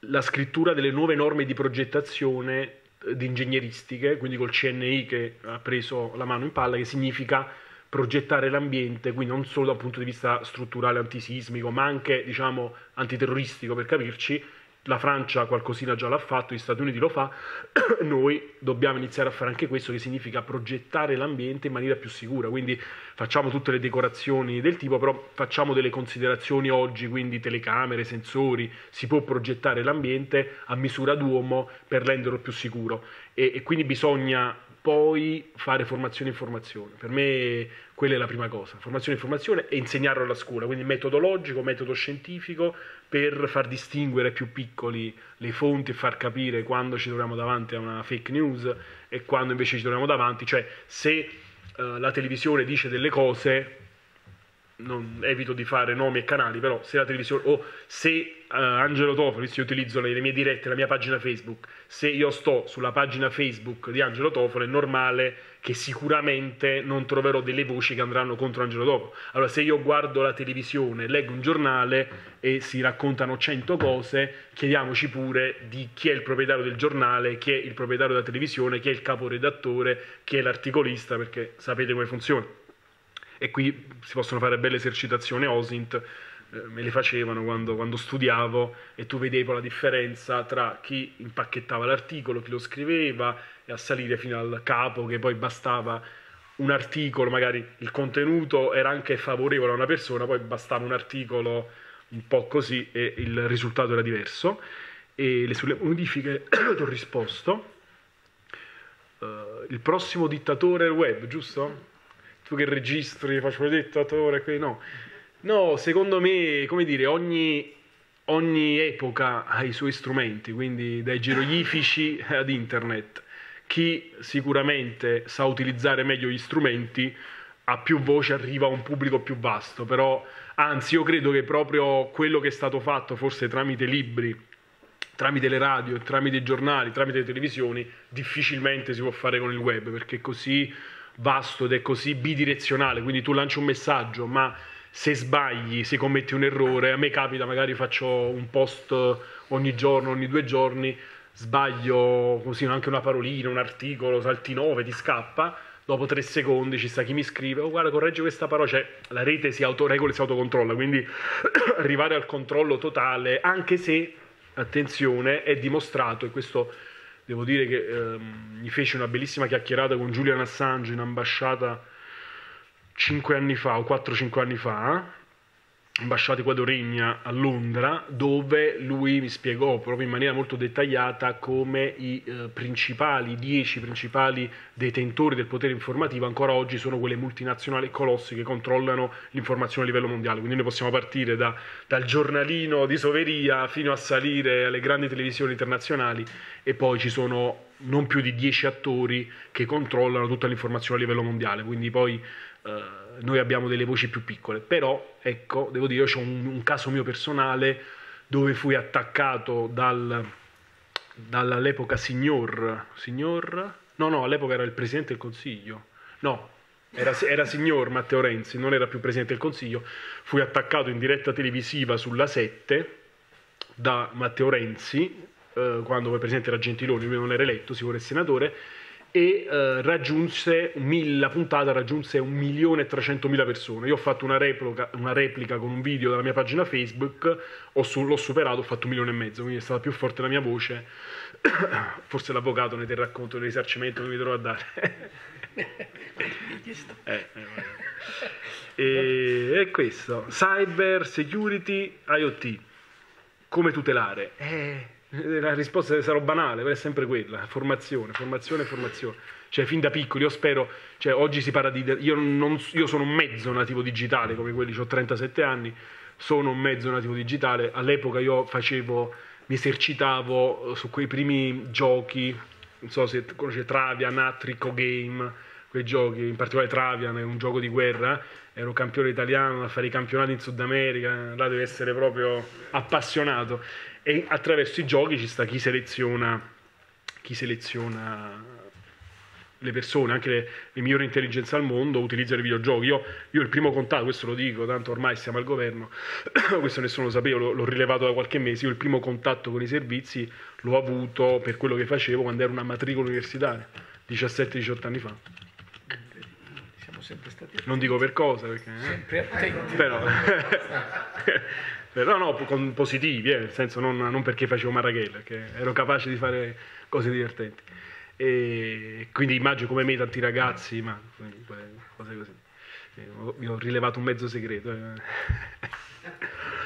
la scrittura delle nuove norme di progettazione eh, di ingegneristiche, quindi col CNI che ha preso la mano in palla, che significa progettare l'ambiente, quindi non solo dal punto di vista strutturale antisismico, ma anche diciamo antiterroristico per capirci. La Francia qualcosina già l'ha fatto, gli Stati Uniti lo fa, noi dobbiamo iniziare a fare anche questo che significa progettare l'ambiente in maniera più sicura, quindi facciamo tutte le decorazioni del tipo, però facciamo delle considerazioni oggi, quindi telecamere, sensori, si può progettare l'ambiente a misura d'uomo per renderlo più sicuro. E, e quindi bisogna poi fare formazione e informazione. Per me quella è la prima cosa, formazione e informazione e insegnarlo alla scuola, quindi metodologico, metodo scientifico per far distinguere più piccoli le fonti e far capire quando ci troviamo davanti a una fake news e quando invece ci troviamo davanti, cioè se eh, la televisione dice delle cose, non evito di fare nomi e canali, però se la televisione o se eh, Angelo Tofoli, se io utilizzo le, le mie dirette, la mia pagina Facebook, se io sto sulla pagina Facebook di Angelo Tofoli, è normale che sicuramente non troverò delle voci che andranno contro Angelo Tofoli. Allora, se io guardo la televisione, leggo un giornale e si raccontano 100 cose, chiediamoci pure di chi è il proprietario del giornale, chi è il proprietario della televisione, chi è il caporedattore, chi è l'articolista, perché sapete come funziona e qui si possono fare belle esercitazioni OSINT, eh, me le facevano quando, quando studiavo e tu vedevi la differenza tra chi impacchettava l'articolo, chi lo scriveva e a salire fino al capo che poi bastava un articolo, magari il contenuto era anche favorevole a una persona, poi bastava un articolo un po' così e il risultato era diverso. E le, sulle modifiche ti ho risposto. Eh, il prossimo dittatore web, giusto? tu che registri, faccio vedere dittatore, qui no. No, secondo me, come dire, ogni, ogni epoca ha i suoi strumenti, quindi dai geroglifici ad internet. Chi sicuramente sa utilizzare meglio gli strumenti ha più voce, arriva a un pubblico più vasto, però anzi io credo che proprio quello che è stato fatto, forse tramite libri, tramite le radio, tramite i giornali, tramite le televisioni, difficilmente si può fare con il web, perché è così vasto ed è così bidirezionale, quindi tu lanci un messaggio, ma se sbagli, se commetti un errore, a me capita, magari faccio un post ogni giorno, ogni due giorni, sbaglio così anche una parolina, un articolo, salti 9, ti scappa, dopo tre secondi ci sta chi mi scrive, oh guarda corregge questa parola, cioè la rete si autoregola e si autocontrolla, quindi arrivare al controllo totale, anche se, attenzione, è dimostrato, e questo devo dire che ehm, mi fece una bellissima chiacchierata con Julian Assange in ambasciata 5 anni fa o 4-5 anni fa, ambasciata Equadoregna a Londra, dove lui mi spiegò proprio in maniera molto dettagliata come i eh, principali, i 10 principali detentori del potere informativo ancora oggi sono quelle multinazionali colossi che controllano l'informazione a livello mondiale. Quindi noi possiamo partire da, dal giornalino di Soveria fino a salire alle grandi televisioni internazionali e poi ci sono non più di 10 attori che controllano tutta l'informazione a livello mondiale. Quindi poi eh, noi abbiamo delle voci più piccole, però ecco, devo dire, io ho un, un caso mio personale dove fui attaccato dal, dall'epoca signor, signor, no no, all'epoca era il Presidente del Consiglio, no, era, era signor Matteo Renzi, non era più Presidente del Consiglio, fui attaccato in diretta televisiva sulla 7 da Matteo Renzi, eh, quando poi Presidente era Gentiloni, lui non era eletto, si vuole senatore, e eh, raggiunse, la puntata raggiunse 1.300.000 persone. Io ho fatto una replica, una replica, con un video dalla mia pagina Facebook, su, l'ho superato, ho fatto un milione e mezzo, quindi è stata più forte la mia voce. Forse l'avvocato ne terrà conto del risarcimento che mi dovrò dare. Eh, eh, e, questo, cyber security IoT, come tutelare? Eh, la risposta sarà banale, è sempre quella, formazione, formazione, formazione. Cioè, fin da piccoli, io spero, cioè, oggi si parla di... Io, non, io sono un mezzo nativo digitale, come quelli, ho 37 anni, sono un mezzo nativo digitale, all'epoca io facevo, mi esercitavo su quei primi giochi, non so se conoscete Travian, Atrico Game, quei giochi, in particolare Travian è un gioco di guerra, ero campione italiano a fare i campionati in Sud America, là deve essere proprio appassionato e attraverso i giochi ci sta chi seleziona, chi seleziona le persone, anche le, le, migliori intelligenze al mondo utilizzano i videogiochi. Io, io, il primo contatto, questo lo dico, tanto ormai siamo al governo, questo nessuno lo sapeva, l'ho, l'ho, rilevato da qualche mese, io il primo contatto con i servizi l'ho avuto per quello che facevo quando ero una matricola universitaria, 17-18 anni fa. Siamo sempre stati Non dico per cosa, perché, eh? sempre attenti. Però, però no, con positivi, eh, nel senso non, non perché facevo Marraghella, perché ero capace di fare cose divertenti. E quindi immagino come me tanti ragazzi, ma cose così. Vi ho rilevato un mezzo segreto. Eh.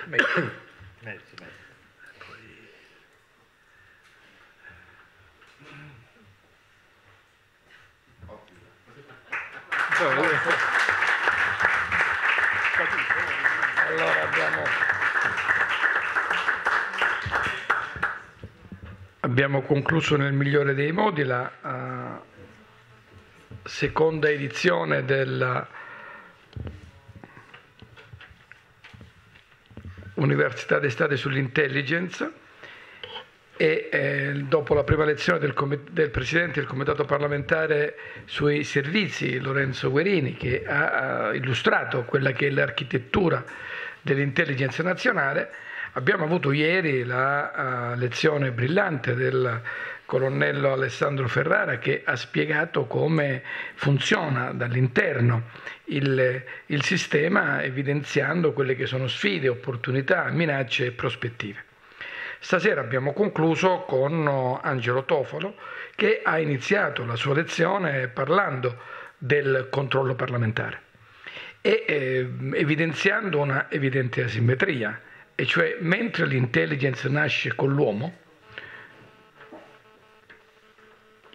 mezzo, mezzo. Allora Abbiamo concluso nel migliore dei modi la uh, seconda edizione della Università d'estate sull'intelligence e eh, dopo la prima lezione del, del, Presidente del Comitato parlamentare sui servizi, Lorenzo Guerini, che ha, ha illustrato quella che è l'architettura dell'intelligence nazionale, Abbiamo avuto ieri la uh, lezione brillante del colonnello Alessandro Ferrara che ha spiegato come funziona dall'interno il, il sistema evidenziando quelle che sono sfide, opportunità, minacce e prospettive. Stasera abbiamo concluso con Angelo Tofolo che ha iniziato la sua lezione parlando del controllo parlamentare e eh, evidenziando una evidente asimmetria e cioè mentre l'intelligence nasce con l'uomo,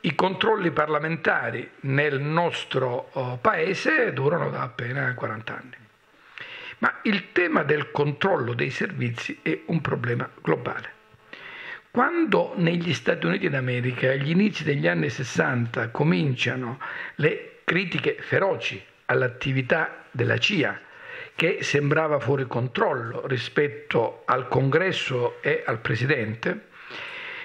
i controlli parlamentari nel nostro oh, paese durano da appena 40 anni. Ma il tema del controllo dei servizi è un problema globale. Quando negli Stati Uniti d'America, agli inizi degli anni 60, cominciano le critiche feroci all'attività della CIA, che sembrava fuori controllo rispetto al congresso e al presidente,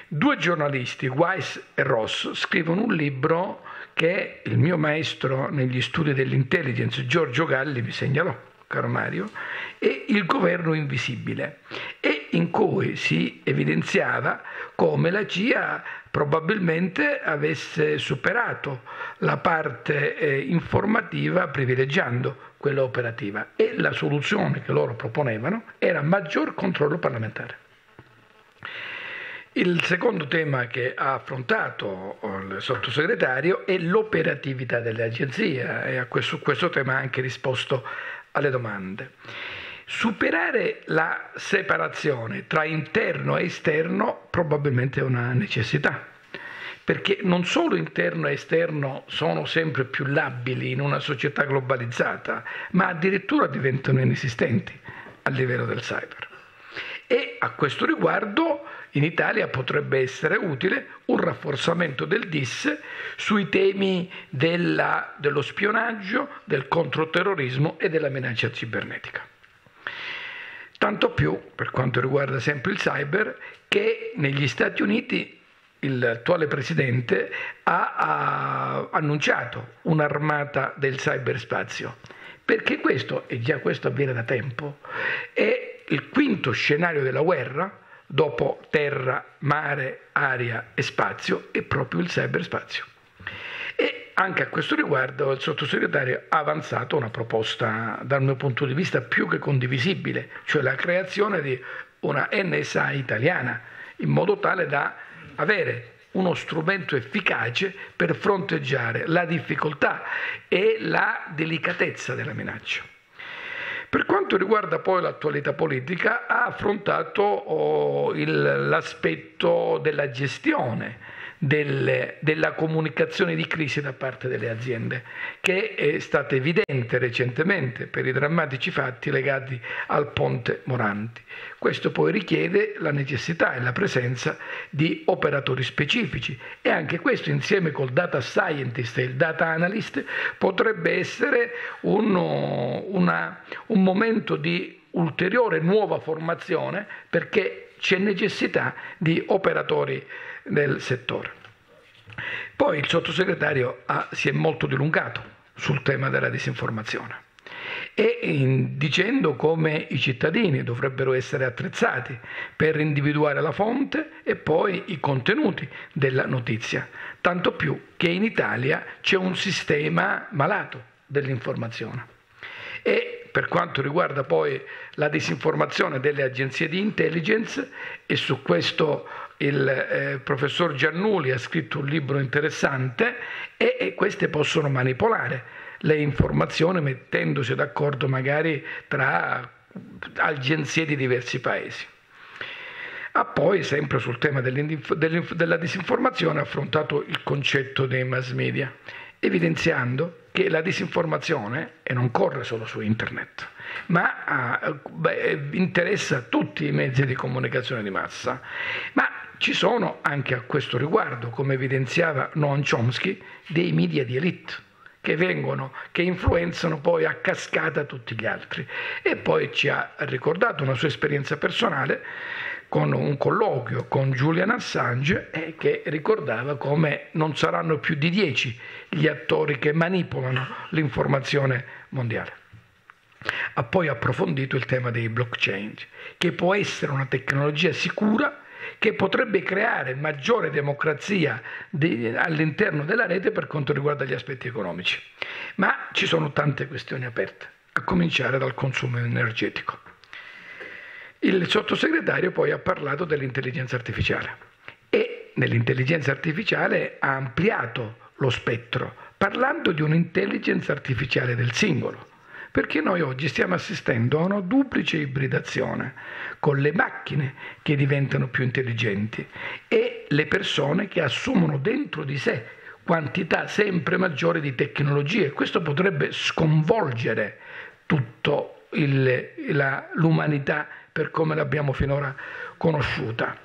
due giornalisti, Weiss e Ross, scrivono un libro che il mio maestro negli studi dell'intelligence, Giorgio Galli, mi segnalò, caro Mario, è Il governo invisibile, e in cui si evidenziava come la CIA probabilmente avesse superato la parte eh, informativa privilegiando quella operativa e la soluzione che loro proponevano era maggior controllo parlamentare. Il secondo tema che ha affrontato il sottosegretario è l'operatività delle agenzie e a questo, questo tema ha anche risposto alle domande. Superare la separazione tra interno e esterno probabilmente è una necessità perché non solo interno e esterno sono sempre più labili in una società globalizzata, ma addirittura diventano inesistenti a livello del cyber. E a questo riguardo in Italia potrebbe essere utile un rafforzamento del DIS sui temi della, dello spionaggio, del controterrorismo e della minaccia cibernetica. Tanto più, per quanto riguarda sempre il cyber, che negli Stati Uniti l'attuale presidente ha, ha annunciato un'armata del cyberspazio, perché questo, e già questo avviene da tempo, è il quinto scenario della guerra, dopo terra, mare, aria e spazio, è proprio il cyberspazio. E anche a questo riguardo il sottosegretario ha avanzato una proposta dal mio punto di vista più che condivisibile, cioè la creazione di una NSA italiana, in modo tale da avere uno strumento efficace per fronteggiare la difficoltà e la delicatezza della minaccia. Per quanto riguarda poi l'attualità politica, ha affrontato oh, il, l'aspetto della gestione delle, della comunicazione di crisi da parte delle aziende, che è stata evidente recentemente per i drammatici fatti legati al ponte Moranti. Questo poi richiede la necessità e la presenza di operatori specifici e anche questo insieme col data scientist e il data analyst potrebbe essere un, una, un momento di ulteriore nuova formazione perché c'è necessità di operatori del settore. Poi il sottosegretario ha, si è molto dilungato sul tema della disinformazione e dicendo come i cittadini dovrebbero essere attrezzati per individuare la fonte e poi i contenuti della notizia, tanto più che in Italia c'è un sistema malato dell'informazione. E per quanto riguarda poi la disinformazione delle agenzie di intelligence, e su questo il eh, professor Giannuli ha scritto un libro interessante e, e queste possono manipolare le informazioni mettendosi d'accordo magari tra agenzie di diversi paesi. Ha poi, sempre sul tema della disinformazione, affrontato il concetto dei mass media, evidenziando che la disinformazione, e non corre solo su internet, ma ah, beh, interessa tutti i mezzi di comunicazione di massa, ma ci sono anche a questo riguardo, come evidenziava Noam Chomsky, dei media di elite che vengono, che influenzano poi a cascata tutti gli altri. E poi ci ha ricordato una sua esperienza personale con un colloquio con Julian Assange eh, che ricordava come non saranno più di dieci gli attori che manipolano l'informazione mondiale. Ha poi approfondito il tema dei blockchain, che può essere una tecnologia sicura che potrebbe creare maggiore democrazia di, all'interno della rete per quanto riguarda gli aspetti economici. Ma ci sono tante questioni aperte, a cominciare dal consumo energetico. Il sottosegretario poi ha parlato dell'intelligenza artificiale e nell'intelligenza artificiale ha ampliato lo spettro, parlando di un'intelligenza artificiale del singolo perché noi oggi stiamo assistendo a una duplice ibridazione con le macchine che diventano più intelligenti e le persone che assumono dentro di sé quantità sempre maggiore di tecnologie. Questo potrebbe sconvolgere tutta l'umanità per come l'abbiamo finora conosciuta.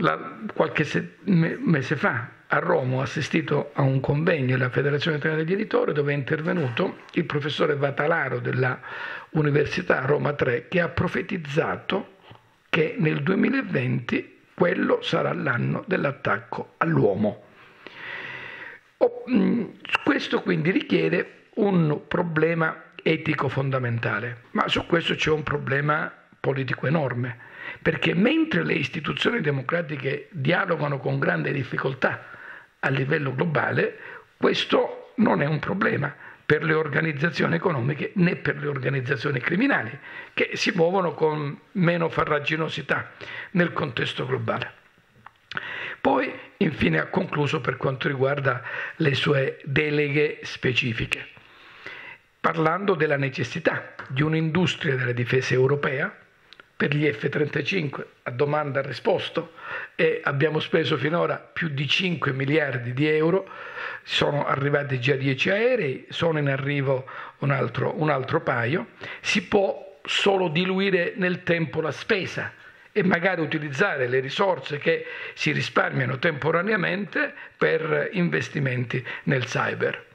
La, qualche se, mese fa a Roma ho assistito a un convegno della Federazione Italiana degli Editori dove è intervenuto il professore Vatalaro della Università Roma 3 che ha profetizzato che nel 2020 quello sarà l'anno dell'attacco all'uomo. Mm, questo quindi richiede un problema etico fondamentale, ma su questo c'è un problema politico enorme, perché mentre le istituzioni democratiche dialogano con grande difficoltà a livello globale, questo non è un problema per le organizzazioni economiche né per le organizzazioni criminali, che si muovono con meno farraginosità nel contesto globale. Poi, infine, ha concluso per quanto riguarda le sue deleghe specifiche, parlando della necessità di un'industria della difesa europea per gli F-35 a domanda risposto e abbiamo speso finora più di 5 miliardi di euro, sono arrivati già 10 aerei, sono in arrivo un altro, un altro paio, si può solo diluire nel tempo la spesa e magari utilizzare le risorse che si risparmiano temporaneamente per investimenti nel cyber.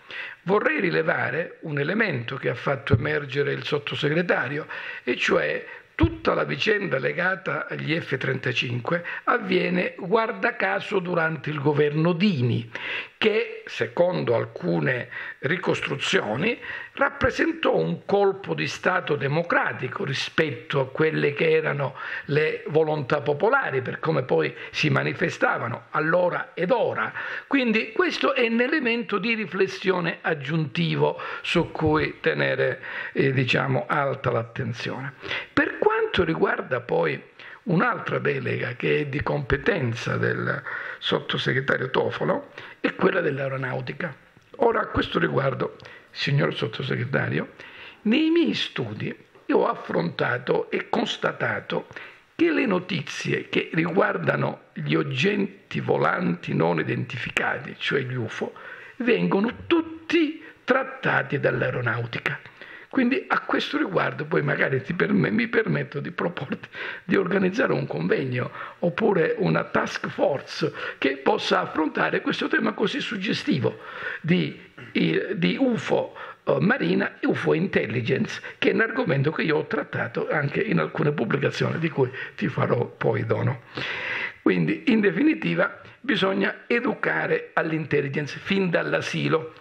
Vorrei rilevare un elemento che ha fatto emergere il sottosegretario, e cioè Tutta la vicenda legata agli F-35 avviene, guarda caso, durante il governo Dini, che, secondo alcune ricostruzioni, rappresentò un colpo di Stato democratico rispetto a quelle che erano le volontà popolari, per come poi si manifestavano allora ed ora. Quindi questo è un elemento di riflessione aggiuntivo su cui tenere eh, diciamo, alta l'attenzione. Per quanto riguarda poi Un'altra delega che è di competenza del sottosegretario Tofolo è quella dell'aeronautica. Ora, a questo riguardo, signor sottosegretario, nei miei studi io ho affrontato e constatato che le notizie che riguardano gli oggetti volanti non identificati, cioè gli UFO, vengono tutti trattati dall'aeronautica. Quindi a questo riguardo poi magari perm- mi permetto di proporti di organizzare un convegno oppure una task force che possa affrontare questo tema così suggestivo di, di UFO eh, marina e UFO intelligence, che è un argomento che io ho trattato anche in alcune pubblicazioni di cui ti farò poi dono. Quindi in definitiva bisogna educare all'intelligence fin dall'asilo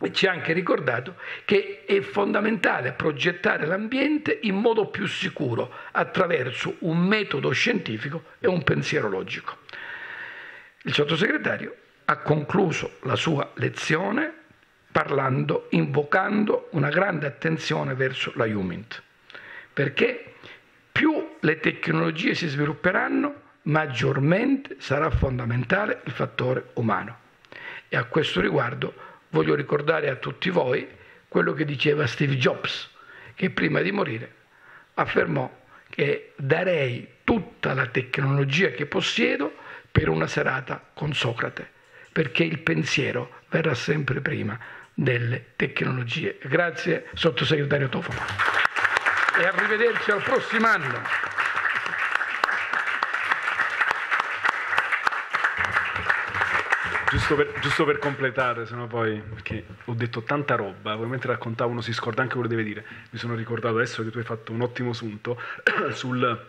e ci ha anche ricordato che è fondamentale progettare l'ambiente in modo più sicuro attraverso un metodo scientifico e un pensiero logico. Il sottosegretario ha concluso la sua lezione parlando, invocando una grande attenzione verso la HUMINT, perché più le tecnologie si svilupperanno, maggiormente sarà fondamentale il fattore umano. E a questo riguardo voglio ricordare a tutti voi quello che diceva Steve Jobs, che prima di morire affermò che darei tutta la tecnologia che possiedo per una serata con Socrate, perché il pensiero verrà sempre prima delle tecnologie. Grazie sottosegretario Tofano. E arrivederci al prossimo anno. Giusto per, giusto per, completare, sennò poi, perché ho detto tanta roba, poi mentre raccontavo uno si scorda anche quello che deve dire. Mi sono ricordato adesso che tu hai fatto un ottimo assunto sul,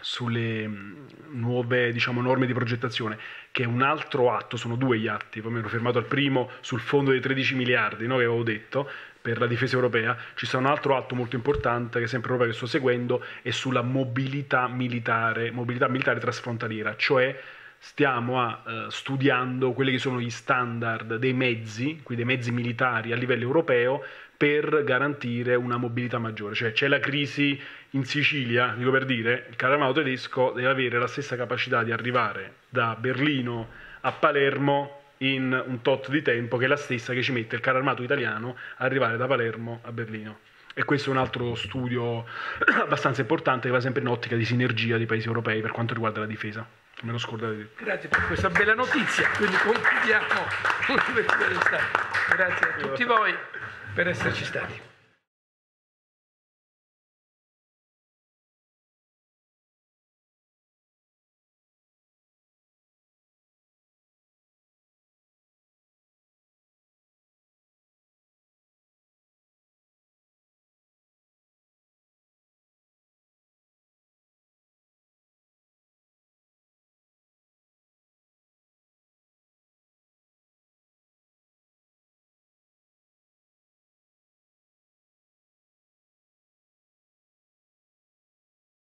sulle mm, nuove diciamo, norme di progettazione, che è un altro atto, sono due gli atti, poi mi ero fermato al primo sul fondo dei 13 miliardi no, che avevo detto per la difesa europea, ci sarà un altro atto molto importante che sempre europeo che sto seguendo, è sulla mobilità militare, mobilità militare trasfrontaliera, cioè stiamo a, uh, studiando quelli che sono gli standard dei mezzi, quindi dei mezzi militari a livello europeo, per garantire una mobilità maggiore. Cioè c'è la crisi in Sicilia, dico per dire, il carro tedesco deve avere la stessa capacità di arrivare da Berlino a Palermo in un tot di tempo che è la stessa che ci mette il carro armato italiano a arrivare da Palermo a Berlino. E questo è un altro studio abbastanza importante che va sempre in ottica di sinergia dei paesi europei per quanto riguarda la difesa. Me lo scordate di Grazie per questa bella notizia, quindi concludiamo l'Università. Grazie a tutti voi per esserci stati.